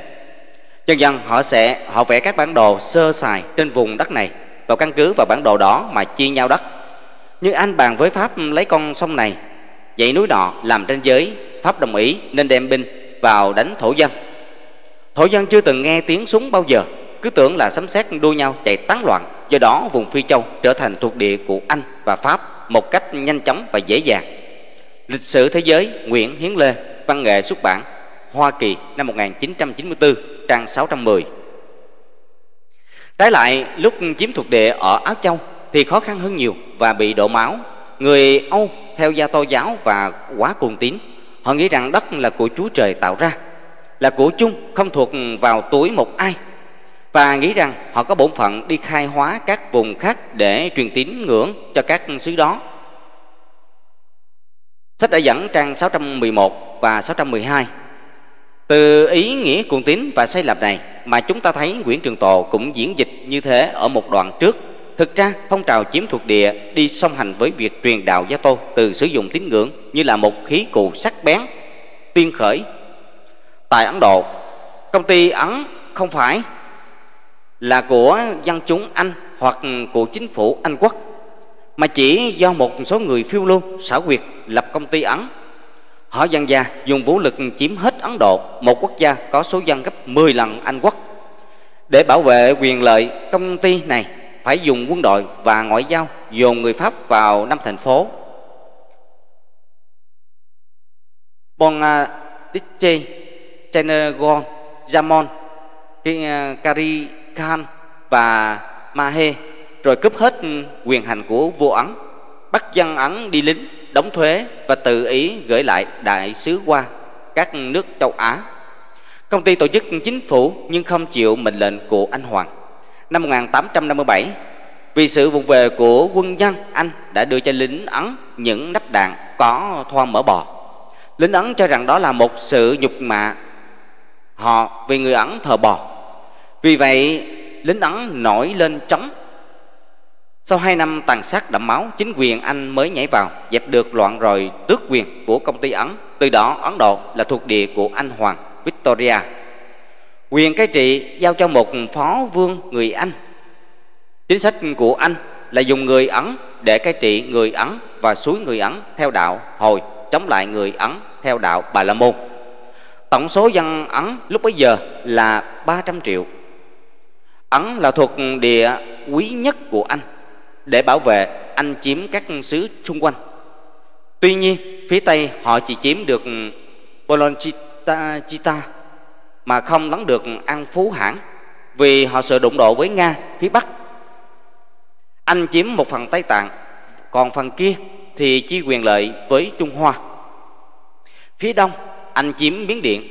Dần dần họ sẽ họ vẽ các bản đồ sơ sài trên vùng đất này và căn cứ vào bản đồ đó mà chia nhau đất. Nhưng Anh bàn với Pháp lấy con sông này, dãy núi nọ làm ranh giới, Pháp đồng ý nên đem binh vào đánh thổ dân. Thổ dân chưa từng nghe tiếng súng bao giờ, cứ tưởng là sấm sét đua nhau chạy tán loạn Do đó vùng Phi Châu trở thành thuộc địa của Anh và Pháp một cách nhanh chóng và dễ dàng. Lịch sử thế giới Nguyễn Hiến Lê, văn nghệ xuất bản Hoa Kỳ năm 1994, trang 610. Trái lại, lúc chiếm thuộc địa ở Áo Châu thì khó khăn hơn nhiều và bị đổ máu. Người Âu theo gia tô giáo và quá cuồng tín. Họ nghĩ rằng đất là của Chúa Trời tạo ra, Là của chung, không thuộc vào túi một ai, Và nghĩ rằng họ có bổn phận đi khai hóa các vùng khác Để truyền tín ngưỡng cho các xứ đó Sách đã dẫn trang 611 và 612 Từ ý nghĩa cuồng tín và sai lầm này Mà chúng ta thấy Nguyễn Trường Tộ cũng diễn dịch như thế ở một đoạn trước Thực ra, phong trào chiếm thuộc địa đi song hành với việc truyền đạo Gia Tô từ sử dụng tín ngưỡng như là một khí cụ sắc bén, tiên khởi. Tại Ấn Độ, công ty Ấn không phải là của dân chúng Anh hoặc của chính phủ Anh quốc, mà chỉ do một số người phiêu lưu, xảo quyệt lập công ty Ấn. Họ dần dà dùng vũ lực chiếm hết Ấn Độ, một quốc gia có số dân gấp 10 lần Anh quốc. Để bảo vệ quyền lợi công ty này phải dùng quân đội và ngoại giao dồn người Pháp vào năm thành phố. Bonadice, Chenegon, Jamon, Carican và Mahe rồi cướp hết quyền hành của vua Ấn, bắt dân Ấn đi lính, đóng thuế và tự ý gửi lại đại sứ qua các nước châu Á. Công ty tổ chức chính phủ nhưng không chịu mệnh lệnh của anh Hoàng năm 1857 vì sự vụng về của quân dân Anh đã đưa cho lính Ấn những nắp đạn có thoa mỡ bò. Lính Ấn cho rằng đó là một sự nhục mạ họ vì người Ấn thờ bò. Vì vậy, lính Ấn nổi lên chống. Sau hai năm tàn sát đẫm máu, chính quyền Anh mới nhảy vào, dẹp được loạn rồi tước quyền của công ty Ấn. Từ đó, Ấn Độ là thuộc địa của Anh Hoàng Victoria quyền cai trị giao cho một phó vương người Anh. Chính sách của Anh là dùng người Ấn để cai trị người Ấn và suối người Ấn theo đạo Hồi chống lại người Ấn theo đạo Bà La Môn. Tổng số dân Ấn lúc bấy giờ là 300 triệu. Ấn là thuộc địa quý nhất của Anh để bảo vệ Anh chiếm các xứ xung quanh. Tuy nhiên, phía Tây họ chỉ chiếm được Bolonchita mà không lắng được ăn phú hãn vì họ sợ đụng độ với Nga phía Bắc. Anh chiếm một phần Tây Tạng, còn phần kia thì chia quyền lợi với Trung Hoa. Phía Đông, anh chiếm Miến Điện.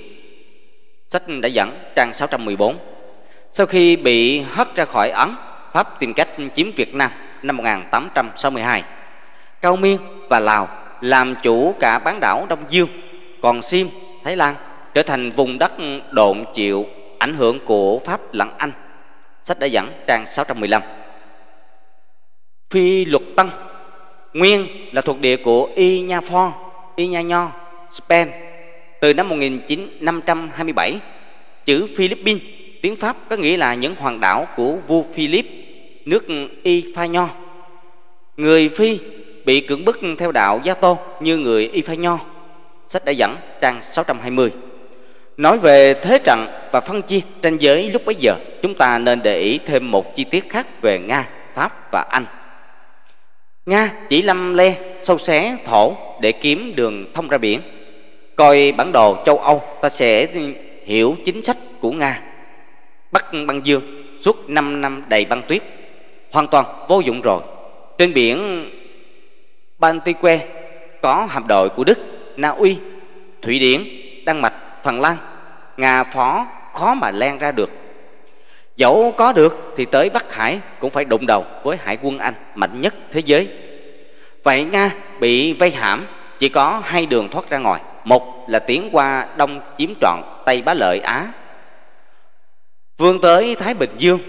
Sách đã dẫn trang 614. Sau khi bị hất ra khỏi Ấn, Pháp tìm cách chiếm Việt Nam năm 1862. Cao Miên và Lào làm chủ cả bán đảo Đông Dương, còn Sim, Thái Lan trở thành vùng đất độn chịu ảnh hưởng của Pháp lẫn Anh. Sách đã dẫn trang 615. Phi luật Tân Nguyên là thuộc địa của Y Nha Pho, Y Nha Nho, Spain từ năm 1527. Chữ Philippines tiếng Pháp có nghĩa là những hoàng đảo của vua Philip, nước Y Pha Nho. Người Phi bị cưỡng bức theo đạo Gia Tô như người Y Pha Nho. Sách đã dẫn trang 620. Nói về thế trận và phân chia tranh giới lúc bấy giờ, chúng ta nên để ý thêm một chi tiết khác về Nga, Pháp và Anh. Nga chỉ lâm le, sâu xé thổ để kiếm đường thông ra biển. Coi bản đồ châu Âu, ta sẽ hiểu chính sách của Nga. Bắc băng dương suốt 5 năm đầy băng tuyết, hoàn toàn vô dụng rồi. Trên biển Baltique có hạm đội của Đức, Na Uy, Thụy Điển, Đan Mạch Phần Lan Nga phó khó mà len ra được. Dẫu có được thì tới Bắc Hải cũng phải đụng đầu với hải quân Anh mạnh nhất thế giới. Vậy Nga bị vây hãm, chỉ có hai đường thoát ra ngoài. Một là tiến qua Đông chiếm trọn, Tây Bá Lợi Á. Vươn tới Thái Bình Dương,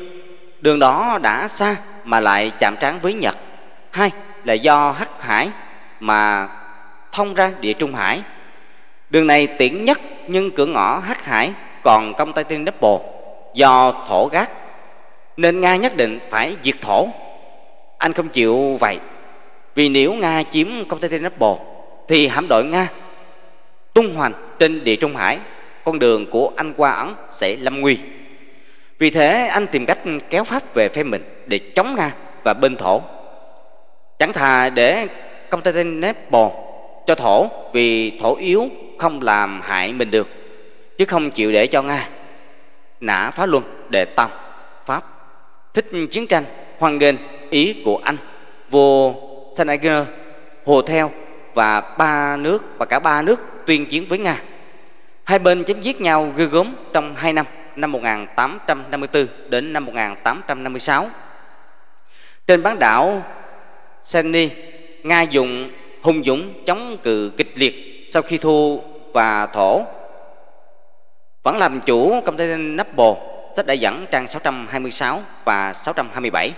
Đường đó đã xa mà lại chạm trán với Nhật. Hai là do Hắc Hải mà thông ra địa Trung Hải. Đường này tiện nhất nhưng cửa ngõ Hắc Hải còn công Constantinople do thổ gác nên Nga nhất định phải diệt thổ. Anh không chịu vậy. Vì nếu Nga chiếm công tay tên Constantinople thì hạm đội Nga tung hoành trên địa Trung Hải, con đường của anh qua Ấn sẽ lâm nguy. Vì thế anh tìm cách kéo Pháp về phe mình để chống Nga và bên thổ. Chẳng thà để Constantinople cho thổ vì thổ yếu không làm hại mình được chứ không chịu để cho nga nã phá luân để tòng pháp thích chiến tranh hoan nghênh ý của anh vô Sanager hồ theo và ba nước và cả ba nước tuyên chiến với Nga. Hai bên chém giết nhau ghê gớm trong hai năm, năm 1854 đến năm 1856. Trên bán đảo sani Nga dùng hung dũng chống cự kịch liệt sau khi thu và thổ vẫn làm chủ công ty nắp bồ sách đã dẫn trang 626 và 627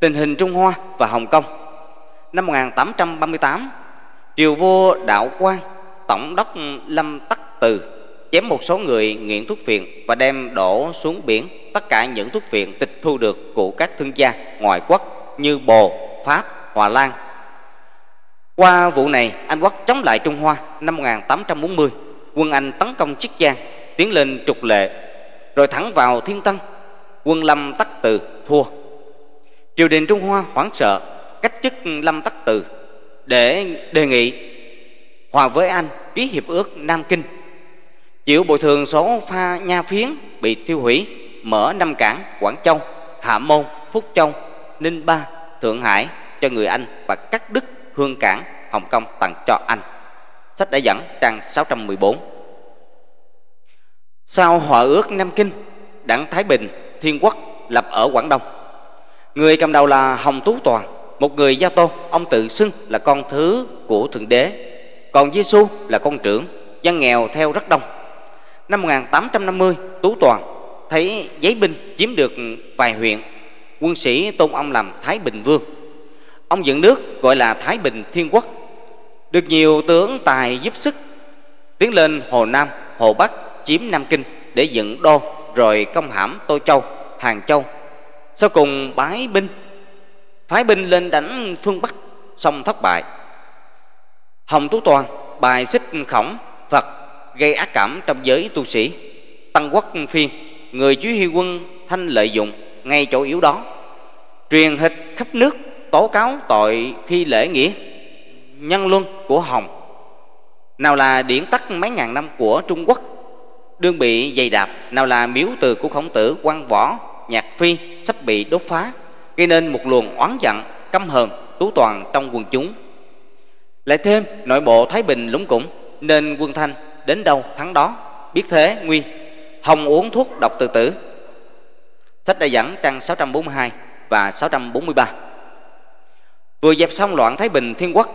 tình hình Trung Hoa và Hồng Kông năm 1838 triều vua Đạo Quang tổng đốc Lâm Tắc Từ chém một số người nghiện thuốc phiện và đem đổ xuống biển tất cả những thuốc phiện tịch thu được của các thương gia ngoại quốc như Bồ, Pháp, Hòa Lan. Qua vụ này, Anh quốc chống lại Trung Hoa năm 1840, quân Anh tấn công Chiết Giang, tiến lên trục lệ, rồi thẳng vào Thiên Tân, quân Lâm Tắc Từ thua. Triều đình Trung Hoa hoảng sợ, cách chức Lâm Tắc Từ để đề nghị hòa với Anh ký hiệp ước Nam Kinh. Chịu bồi thường số pha nha phiến bị tiêu hủy mở năm cảng Quảng Châu, Hạ Môn, Phúc Châu, Ninh Ba, Thượng Hải cho người Anh và cắt đứt hương cảng Hồng Kông tặng cho Anh. Sách đã dẫn trang 614. Sau hòa ước Nam Kinh, đảng Thái Bình, Thiên Quốc lập ở Quảng Đông. Người cầm đầu là Hồng Tú Toàn, một người gia tôn, ông tự xưng là con thứ của Thượng Đế. Còn Giêsu là con trưởng, dân nghèo theo rất đông. Năm 1850, Tú Toàn thấy giấy binh chiếm được vài huyện, quân sĩ tôn ông làm Thái Bình Vương. Ông dựng nước gọi là Thái Bình Thiên Quốc, được nhiều tướng tài giúp sức, tiến lên Hồ Nam, Hồ Bắc chiếm Nam Kinh để dựng đô rồi công hãm Tô Châu, Hàng Châu. Sau cùng bái binh, phái binh lên đánh phương Bắc, xong thất bại. Hồng Tú Toàn bài xích khổng Phật gây ác cảm trong giới tu sĩ. Tăng Quốc Phiên, người chỉ huy quân thanh lợi dụng ngay chỗ yếu đó, truyền hịch khắp nước tố cáo tội khi lễ nghĩa, nhân luân của Hồng. Nào là điển tắc mấy ngàn năm của Trung Quốc, đương bị dày đạp, nào là miếu từ của khổng tử quan võ, nhạc phi sắp bị đốt phá, gây nên một luồng oán giận, căm hờn tú toàn trong quần chúng. Lại thêm, nội bộ thái bình lúng củng, nên quân thanh đến đâu thắng đó, biết thế nguy. Hồng uống thuốc độc tự tử. Sách đã dẫn trang 642 và 643 vừa dẹp xong loạn thái bình, thiên quốc,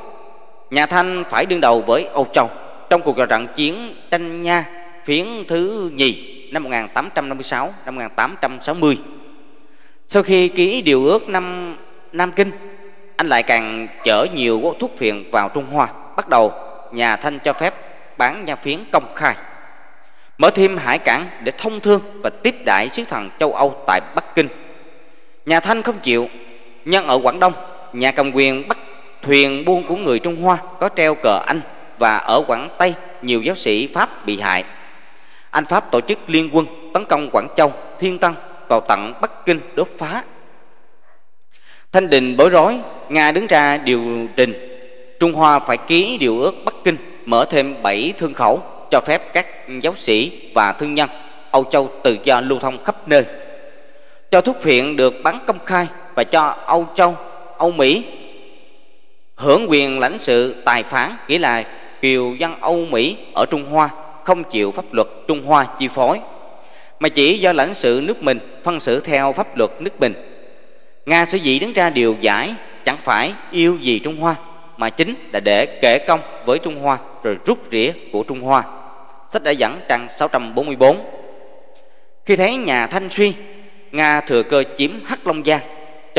nhà thanh phải đương đầu với âu châu. Trong cuộc trận chiến tranh nha, phiến thứ nhì năm 1856 năm 1860 sau khi ký điều ước năm Nam Kinh, anh lại càng chở nhiều thuốc phiện vào Trung Hoa. Bắt đầu, nhà Thanh cho phép bán nha phiến công khai, mở thêm hải cảng để thông thương và tiếp đại sứ thần châu Âu tại Bắc Kinh. Nhà Thanh không chịu nhân ở Quảng Đông nhà cầm quyền bắt thuyền buôn của người Trung Hoa có treo cờ Anh và ở Quảng Tây nhiều giáo sĩ Pháp bị hại anh Pháp tổ chức liên quân tấn công Quảng Châu, Thiên Tân vào tận Bắc Kinh đốt phá. Thanh Đình bối rối, Nga đứng ra điều trình. Trung Hoa phải ký điều ước Bắc Kinh mở thêm 7 thương khẩu cho phép các giáo sĩ và thương nhân Âu Châu tự do lưu thông khắp nơi. Cho thuốc phiện được bán công khai và cho Âu Châu, Âu Mỹ hưởng quyền lãnh sự tài phán nghĩa là kiều dân Âu Mỹ ở Trung Hoa không chịu pháp luật Trung Hoa chi phối mà chỉ do lãnh sự nước mình phân xử theo pháp luật nước mình Nga sở dĩ đứng ra điều giải chẳng phải yêu gì Trung Hoa mà chính là để kể công với Trung Hoa rồi rút rỉa của Trung Hoa. Sách đã dẫn trang 644. Khi thấy nhà Thanh suy, Nga thừa cơ chiếm Hắc Long Giang,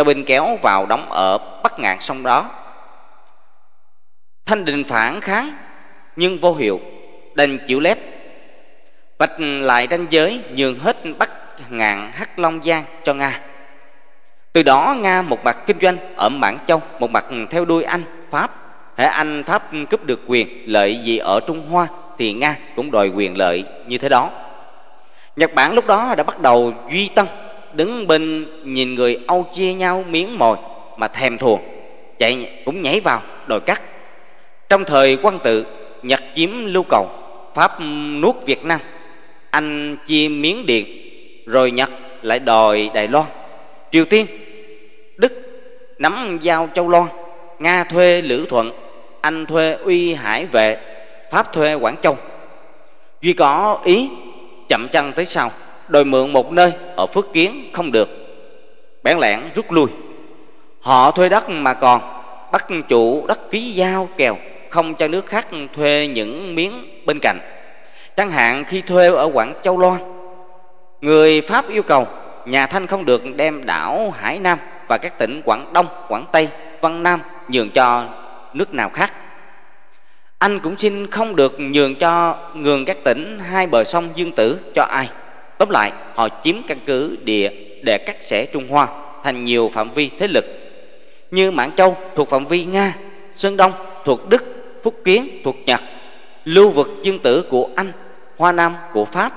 cho binh kéo vào đóng ở Bắc Ngạn sông đó. Thanh Đình phản kháng, nhưng vô hiệu, đành chịu lép. Vạch lại ranh giới nhường hết bắc ngạn hắc long giang cho nga. Từ đó nga một mặt kinh doanh ở mãn châu, một mặt theo đuôi anh, pháp. Hễ anh, pháp cướp được quyền, lợi gì ở trung hoa thì nga cũng đòi quyền lợi như thế đó. Nhật bản lúc đó đã bắt đầu duy tân đứng bên nhìn người âu chia nhau miếng mồi mà thèm thuồng, chạy cũng nhảy vào đòi cắt. Trong thời quan tự, nhật chiếm lưu cầu, Pháp nuốt Việt Nam. Anh chia miếng Điện, Rồi Nhật lại đòi Đài Loan. Triều Tiên, Đức nắm giao Châu Loan, Nga thuê Lữ Thuận, Anh thuê Uy Hải Vệ, Pháp thuê Quảng Châu. Duy có ý chậm chân tới sau Đòi mượn một nơi ở Phước Kiến không được Bén lẻn rút lui Họ thuê đất mà còn Bắt chủ đất ký giao kèo Không cho nước khác thuê những miếng bên cạnh Chẳng hạn khi thuê ở Quảng Châu Loan Người Pháp yêu cầu nhà Thanh không được đem đảo Hải Nam và các tỉnh Quảng Đông, Quảng Tây, Văn Nam nhường cho nước nào khác. Anh cũng xin không được nhường cho nhường các tỉnh hai bờ sông Dương Tử cho ai. Tóm lại, họ chiếm căn cứ địa để cắt xẻ Trung Hoa thành nhiều phạm vi thế lực như Mãn Châu thuộc phạm vi Nga, Sơn Đông thuộc Đức, Phúc Kiến thuộc Nhật, lưu vực Dương Tử của Anh, Hoa Nam của Pháp.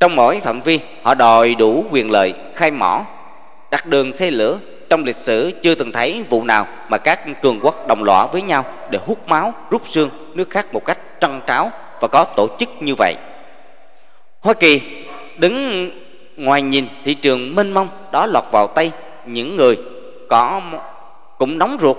Trong mỗi phạm vi, họ đòi đủ quyền lợi khai mỏ, đặt đường xây lửa. Trong lịch sử chưa từng thấy vụ nào mà các cường quốc đồng lõa với nhau để hút máu, rút xương nước khác một cách trăng tráo và có tổ chức như vậy. Hoa Kỳ đứng ngoài nhìn thị trường mênh mông đó lọt vào tay những người có cũng nóng ruột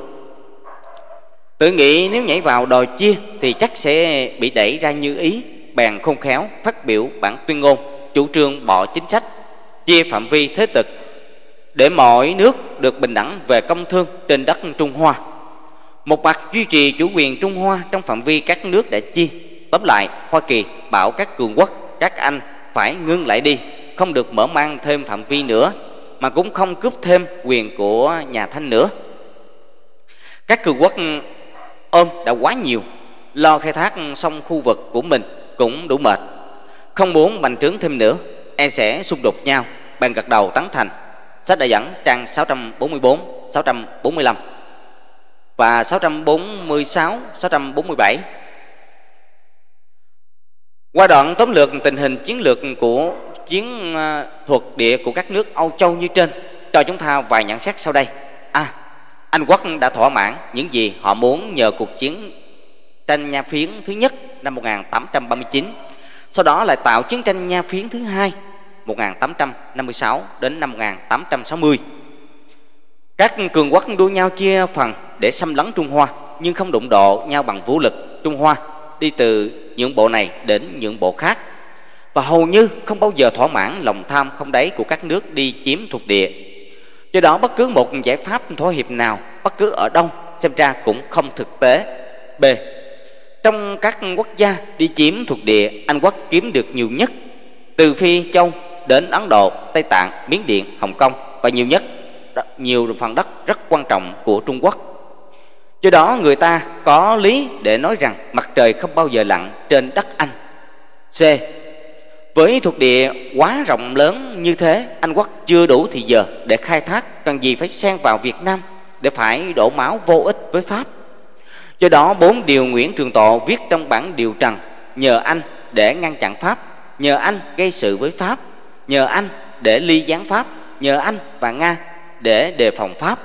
tự nghĩ nếu nhảy vào đòi chia thì chắc sẽ bị đẩy ra như ý bèn không khéo phát biểu bản tuyên ngôn chủ trương bỏ chính sách chia phạm vi thế tực để mọi nước được bình đẳng về công thương trên đất Trung Hoa. Một mặt duy trì chủ quyền Trung Hoa trong phạm vi các nước đã chia. Tóm lại, Hoa Kỳ bảo các cường quốc, các anh phải ngưng lại đi, không được mở mang thêm phạm vi nữa, mà cũng không cướp thêm quyền của nhà Thanh nữa. Các cường quốc ừ, ôm đã quá nhiều, lo khai thác xong khu vực của mình cũng đủ mệt, không muốn bành trướng thêm nữa, e sẽ xung đột nhau, bàn gật đầu tán thành Sách đã dẫn trang 644, 645 và 646, 647. Qua đoạn tóm lược tình hình chiến lược của chiến à, thuật địa của các nước Âu Châu như trên, cho chúng ta vài nhận xét sau đây. A. À, Anh quốc đã thỏa mãn những gì họ muốn nhờ cuộc chiến tranh Nha Phiến thứ nhất năm 1839, sau đó lại tạo chiến tranh Nha Phiến thứ hai 1856 đến năm 1860. Các cường quốc đua nhau chia phần để xâm lấn Trung Hoa nhưng không đụng độ nhau bằng vũ lực Trung Hoa đi từ những bộ này đến những bộ khác và hầu như không bao giờ thỏa mãn lòng tham không đáy của các nước đi chiếm thuộc địa. Do đó bất cứ một giải pháp thỏa hiệp nào bất cứ ở đâu xem ra cũng không thực tế. B. Trong các quốc gia đi chiếm thuộc địa, Anh quốc kiếm được nhiều nhất từ Phi Châu đến Ấn Độ, Tây Tạng, Miến Điện, Hồng Kông và nhiều nhất nhiều phần đất rất quan trọng của Trung Quốc. Do đó người ta có lý để nói rằng mặt trời không bao giờ lặn trên đất Anh. C. Với thuộc địa quá rộng lớn như thế, Anh quốc chưa đủ thì giờ để khai thác, cần gì phải xen vào Việt Nam để phải đổ máu vô ích với Pháp. Do đó bốn điều Nguyễn Trường Tộ viết trong bản điều trần nhờ anh để ngăn chặn Pháp, nhờ anh gây sự với Pháp nhờ anh để ly gián Pháp, nhờ anh và Nga để đề phòng Pháp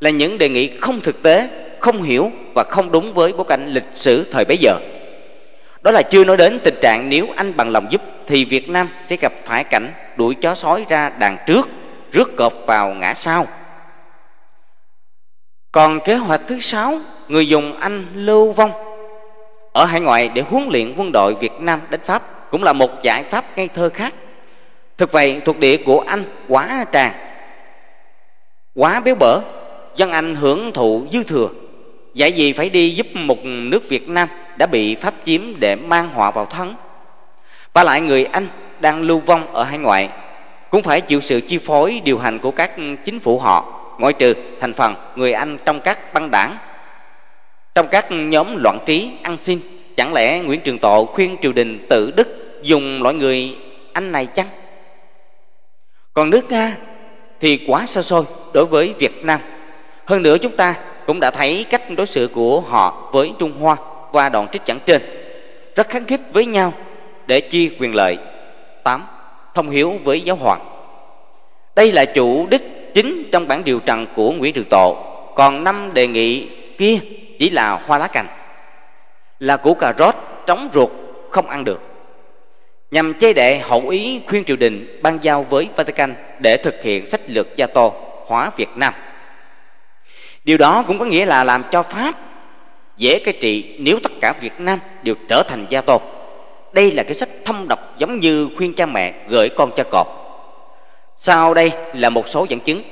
là những đề nghị không thực tế, không hiểu và không đúng với bối cảnh lịch sử thời bấy giờ. Đó là chưa nói đến tình trạng nếu anh bằng lòng giúp thì Việt Nam sẽ gặp phải cảnh đuổi chó sói ra đàn trước, rước cọp vào ngã sau. Còn kế hoạch thứ sáu, người dùng Anh lưu vong ở hải ngoại để huấn luyện quân đội Việt Nam đánh Pháp cũng là một giải pháp ngây thơ khác Thực vậy thuộc địa của Anh quá tràn Quá béo bở Dân Anh hưởng thụ dư thừa Dạy gì phải đi giúp một nước Việt Nam Đã bị Pháp chiếm để mang họa vào thân Và lại người Anh đang lưu vong ở hải ngoại, Cũng phải chịu sự chi phối điều hành của các chính phủ họ, Ngoại trừ thành phần người Anh trong các băng đảng. Trong các nhóm loạn trí ăn xin, Chẳng lẽ Nguyễn Trường Tộ khuyên triều đình tự đức dùng loại người Anh này chăng? còn nước nga thì quá xa xôi đối với việt nam. Hơn nữa chúng ta cũng đã thấy cách đối xử của họ với trung hoa qua đoạn trích dẫn trên rất kháng khích với nhau để chia quyền lợi 8. Thông hiếu với giáo hoàng Đây là chủ đích chính trong bản điều trần của Nguyễn Trường Tộ Còn năm đề nghị kia chỉ là hoa lá cành, Là củ cà rốt trống ruột, không ăn được nhằm chế đệ hậu ý khuyên triều đình ban giao với Vatican để thực hiện sách lược gia tô hóa Việt Nam. Điều đó cũng có nghĩa là làm cho Pháp dễ cai trị nếu tất cả Việt Nam đều trở thành gia tộc. Đây là cái sách thâm độc giống như khuyên cha mẹ gửi con cho cọp. Sau đây là một số dẫn chứng.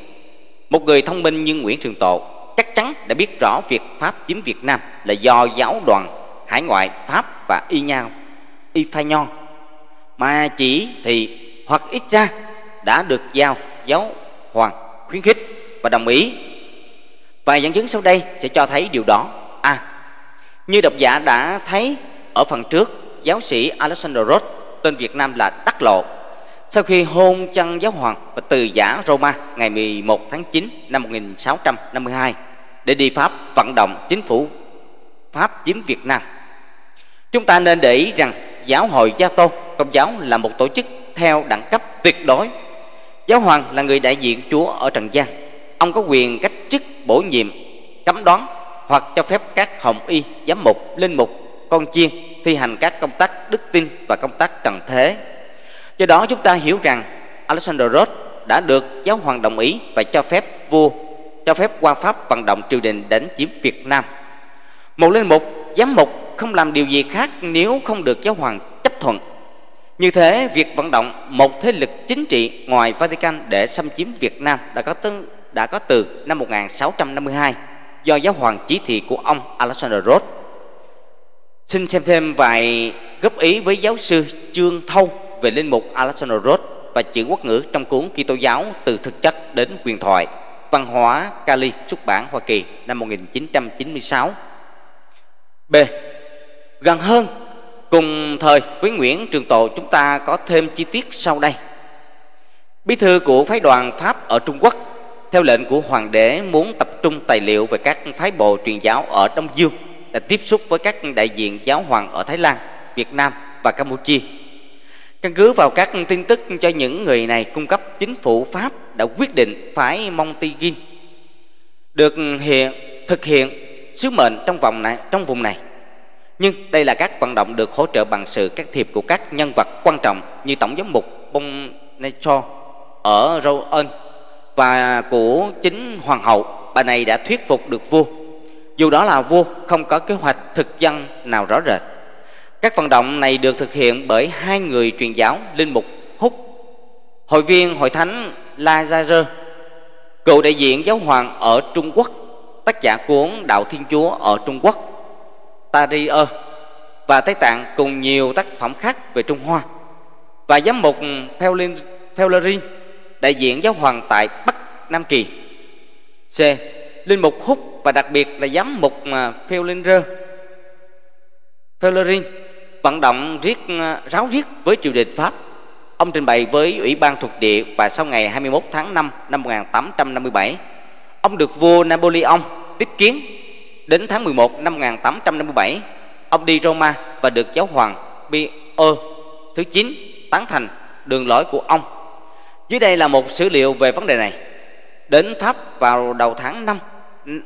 Một người thông minh như Nguyễn Trường Tộ chắc chắn đã biết rõ việc Pháp chiếm Việt Nam là do giáo đoàn hải ngoại Pháp và Y Nha, Y Phai Nho mà chỉ thì hoặc ít ra đã được giao giáo hoàng khuyến khích và đồng ý và dẫn chứng sau đây sẽ cho thấy điều đó à như độc giả đã thấy, ở phần trước, giáo sĩ Alexander Roth, tên Việt Nam là Đắc Lộ, sau khi hôn chân giáo hoàng và từ giả Roma ngày 11 tháng 9 năm 1652 để đi Pháp vận động chính phủ Pháp chiếm Việt Nam. Chúng ta nên để ý rằng giáo hội Gia Tô, Công giáo là một tổ chức theo đẳng cấp tuyệt đối. Giáo hoàng là người đại diện Chúa ở trần gian. Ông có quyền cách chức bổ nhiệm, cấm đoán hoặc cho phép các hồng y, giám mục, linh mục, con chiên thi hành các công tác đức tin và công tác trần thế. Do đó chúng ta hiểu rằng Alexander Roth đã được giáo hoàng đồng ý và cho phép vua cho phép qua pháp vận động triều đình đánh chiếm Việt Nam. Một linh mục, giám mục không làm điều gì khác nếu không được giáo hoàng chấp thuận. Như thế, việc vận động một thế lực chính trị ngoài Vatican để xâm chiếm Việt Nam đã có tương đã có từ năm 1652 do giáo hoàng chỉ thị của ông Alexander Roth. Xin xem thêm vài góp ý với giáo sư Trương Thâu về linh mục Alexander Roth và chữ quốc ngữ trong cuốn Kitô giáo từ thực chất đến quyền thoại, Văn hóa Cali xuất bản Hoa Kỳ năm 1996. B. Gần hơn, cùng thời với Nguyễn Trường Tộ, chúng ta có thêm chi tiết sau đây. Bí thư của phái đoàn Pháp ở Trung Quốc theo lệnh của hoàng đế muốn tập trung tài liệu về các phái bộ truyền giáo ở Đông Dương đã tiếp xúc với các đại diện giáo hoàng ở Thái Lan, Việt Nam và Campuchia Căn cứ vào các tin tức cho những người này cung cấp chính phủ Pháp đã quyết định phái Montigin được hiện thực hiện sứ mệnh trong vòng này trong vùng này. Nhưng đây là các vận động được hỗ trợ bằng sự can thiệp của các nhân vật quan trọng như tổng giám mục Bonnetcho ở Rouen và của chính hoàng hậu. Bà này đã thuyết phục được vua. Dù đó là vua không có kế hoạch thực dân nào rõ rệt các vận động này được thực hiện bởi hai người truyền giáo linh mục Húc, hội viên hội thánh Lazare, cựu đại diện giáo hoàng ở Trung Quốc, tác giả cuốn Đạo Thiên Chúa ở Trung Quốc, Tarier và Tây Tạng cùng nhiều tác phẩm khác về Trung Hoa và giám mục Pellerin, đại diện giáo hoàng tại Bắc Nam Kỳ. C. Linh mục Húc và đặc biệt là giám mục à, Pellerin Pellerin vận động riết à, ráo riết với triều đình Pháp. Ông trình bày với Ủy ban thuộc địa và sau ngày 21 tháng 5 năm 1857, ông được vua Napoleon tiếp kiến. Đến tháng 11 năm 1857, ông đi Roma và được giáo hoàng Pio thứ 9 tán thành đường lối của ông. Dưới đây là một sử liệu về vấn đề này. Đến Pháp vào đầu tháng 5,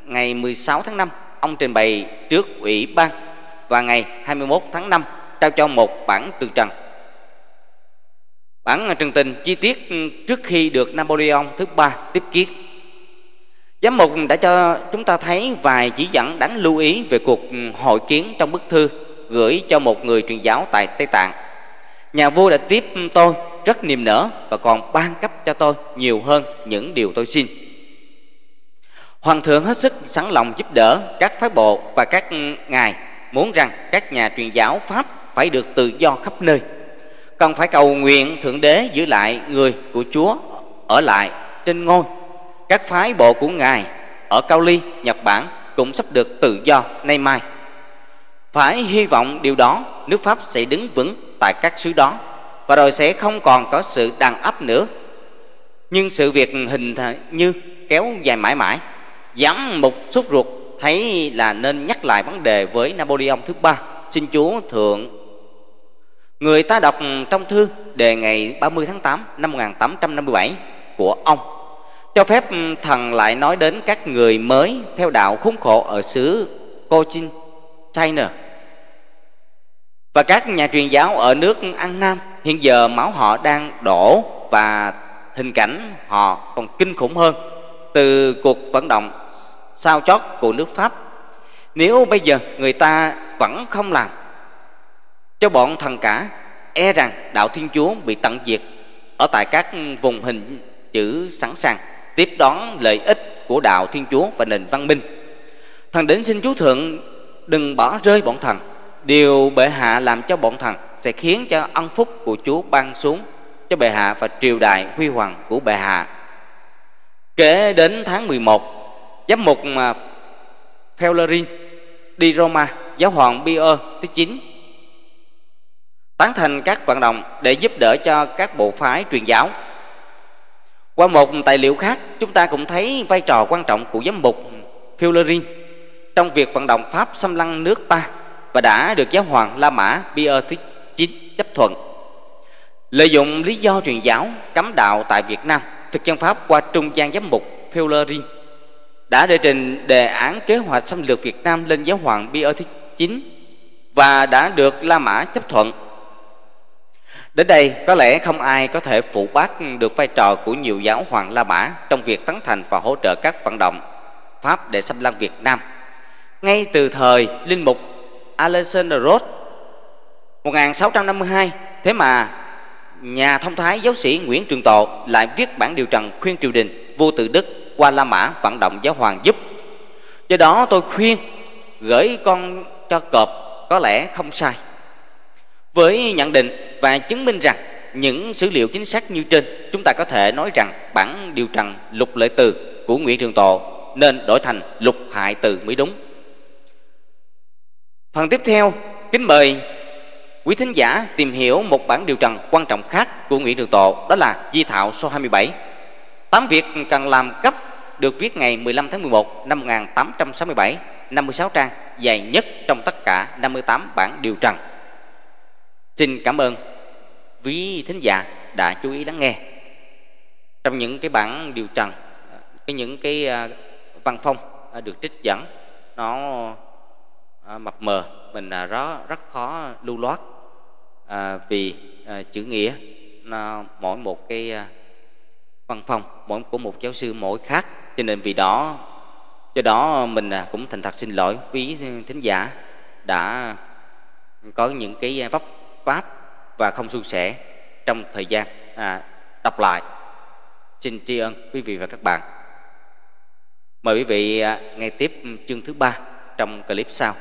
ngày 16 tháng 5, ông trình bày trước ủy ban và ngày 21 tháng 5 trao cho một bản từ trần. Bản trần tình chi tiết trước khi được Napoleon thứ ba tiếp kiến. Giám mục đã cho chúng ta thấy vài chỉ dẫn đáng lưu ý về cuộc hội kiến trong bức thư gửi cho một người truyền giáo tại Tây Tạng. Nhà vua đã tiếp tôi rất niềm nở và còn ban cấp cho tôi nhiều hơn những điều tôi xin. Hoàng thượng hết sức sẵn lòng giúp đỡ các phái bộ và các ngài muốn rằng các nhà truyền giáo Pháp phải được tự do khắp nơi. Cần phải cầu nguyện thượng đế giữ lại người của chúa ở lại trên ngôi. Các phái bộ của ngài ở cao ly, nhật bản cũng sắp được tự do nay mai. Phải hy vọng điều đó, nước pháp sẽ đứng vững tại các xứ đó và rồi sẽ không còn có sự đàn áp nữa. Nhưng sự việc hình như kéo dài mãi mãi giám mục sốt ruột thấy là nên nhắc lại vấn đề với Napoleon thứ ba. Xin Chúa thượng. Người ta đọc trong thư đề ngày 30 tháng 8 năm 1857 của ông cho phép thần lại nói đến các người mới theo đạo khốn khổ ở xứ Cochin, China và các nhà truyền giáo ở nước An Nam hiện giờ máu họ đang đổ và hình cảnh họ còn kinh khủng hơn. Từ cuộc vận động sao chót của nước Pháp, nếu bây giờ người ta vẫn không làm, cho bọn thần cả e rằng đạo thiên chúa bị tận diệt ở tại các vùng hình chữ sẵn sàng tiếp đón lợi ích của đạo thiên chúa và nền văn minh. Thần đến xin chúa thượng đừng bỏ rơi bọn thần, điều bệ hạ làm cho bọn thần sẽ khiến cho ân phúc của chúa ban xuống, cho bệ hạ và triều đại huy hoàng của bệ hạ. Kể đến tháng 11 giám mục mà Fellerin đi Roma, giáo hoàng Pio thứ 9 tán thành các vận động để giúp đỡ cho các bộ phái truyền giáo. Qua một tài liệu khác, chúng ta cũng thấy vai trò quan trọng của giám mục Fellerin trong việc vận động Pháp xâm lăng nước ta và đã được giáo hoàng La Mã Pio thứ chính chấp thuận lợi dụng lý do truyền giáo, cấm đạo tại Việt Nam, thực dân Pháp qua trung gian giám mục Fellerin đã đệ trình đề án kế hoạch xâm lược Việt Nam lên giáo hoàng Pio thứ 9 và đã được La Mã chấp thuận. Đến đây, có lẽ không ai có thể phụ bác được vai trò của nhiều giáo hoàng La Mã trong việc tấn thành và hỗ trợ các vận động Pháp để xâm lăng Việt Nam. Ngay từ thời linh mục Alexander Roth 1652 thế mà nhà thông thái giáo sĩ Nguyễn Trường Tộ lại viết bản điều trần khuyên triều đình vua tự Đức qua La Mã vận động giáo hoàng giúp. Do đó tôi khuyên gửi con cho cọp có lẽ không sai. Với nhận định và chứng minh rằng những sử liệu chính xác như trên, chúng ta có thể nói rằng bản điều trần lục lệ từ của Nguyễn Trường Tộ nên đổi thành lục hại từ mới đúng. Phần tiếp theo, kính mời quý thính giả tìm hiểu một bản điều trần quan trọng khác của Nguyễn Trường Tộ, đó là Di Thạo số 27. Tám việc cần làm cấp được viết ngày 15 tháng 11 năm 1867, 56 trang, dài nhất trong tất cả 58 bản điều trần. Xin cảm ơn quý thính giả đã chú ý lắng nghe. Trong những cái bản điều trần, cái những cái à, văn phong à, được trích dẫn nó à, mập mờ, mình rất rất khó lưu loát À, vì à, chữ nghĩa nó mỗi một cái à, văn phòng mỗi của một giáo sư mỗi khác. Cho nên vì đó do đó mình à, cũng thành thật xin lỗi quý thính giả đã có những cái vấp pháp và không suôn sẻ trong thời gian à, đọc lại. Xin tri ân quý vị và các bạn. Mời quý vị à, nghe tiếp chương thứ ba trong clip sau.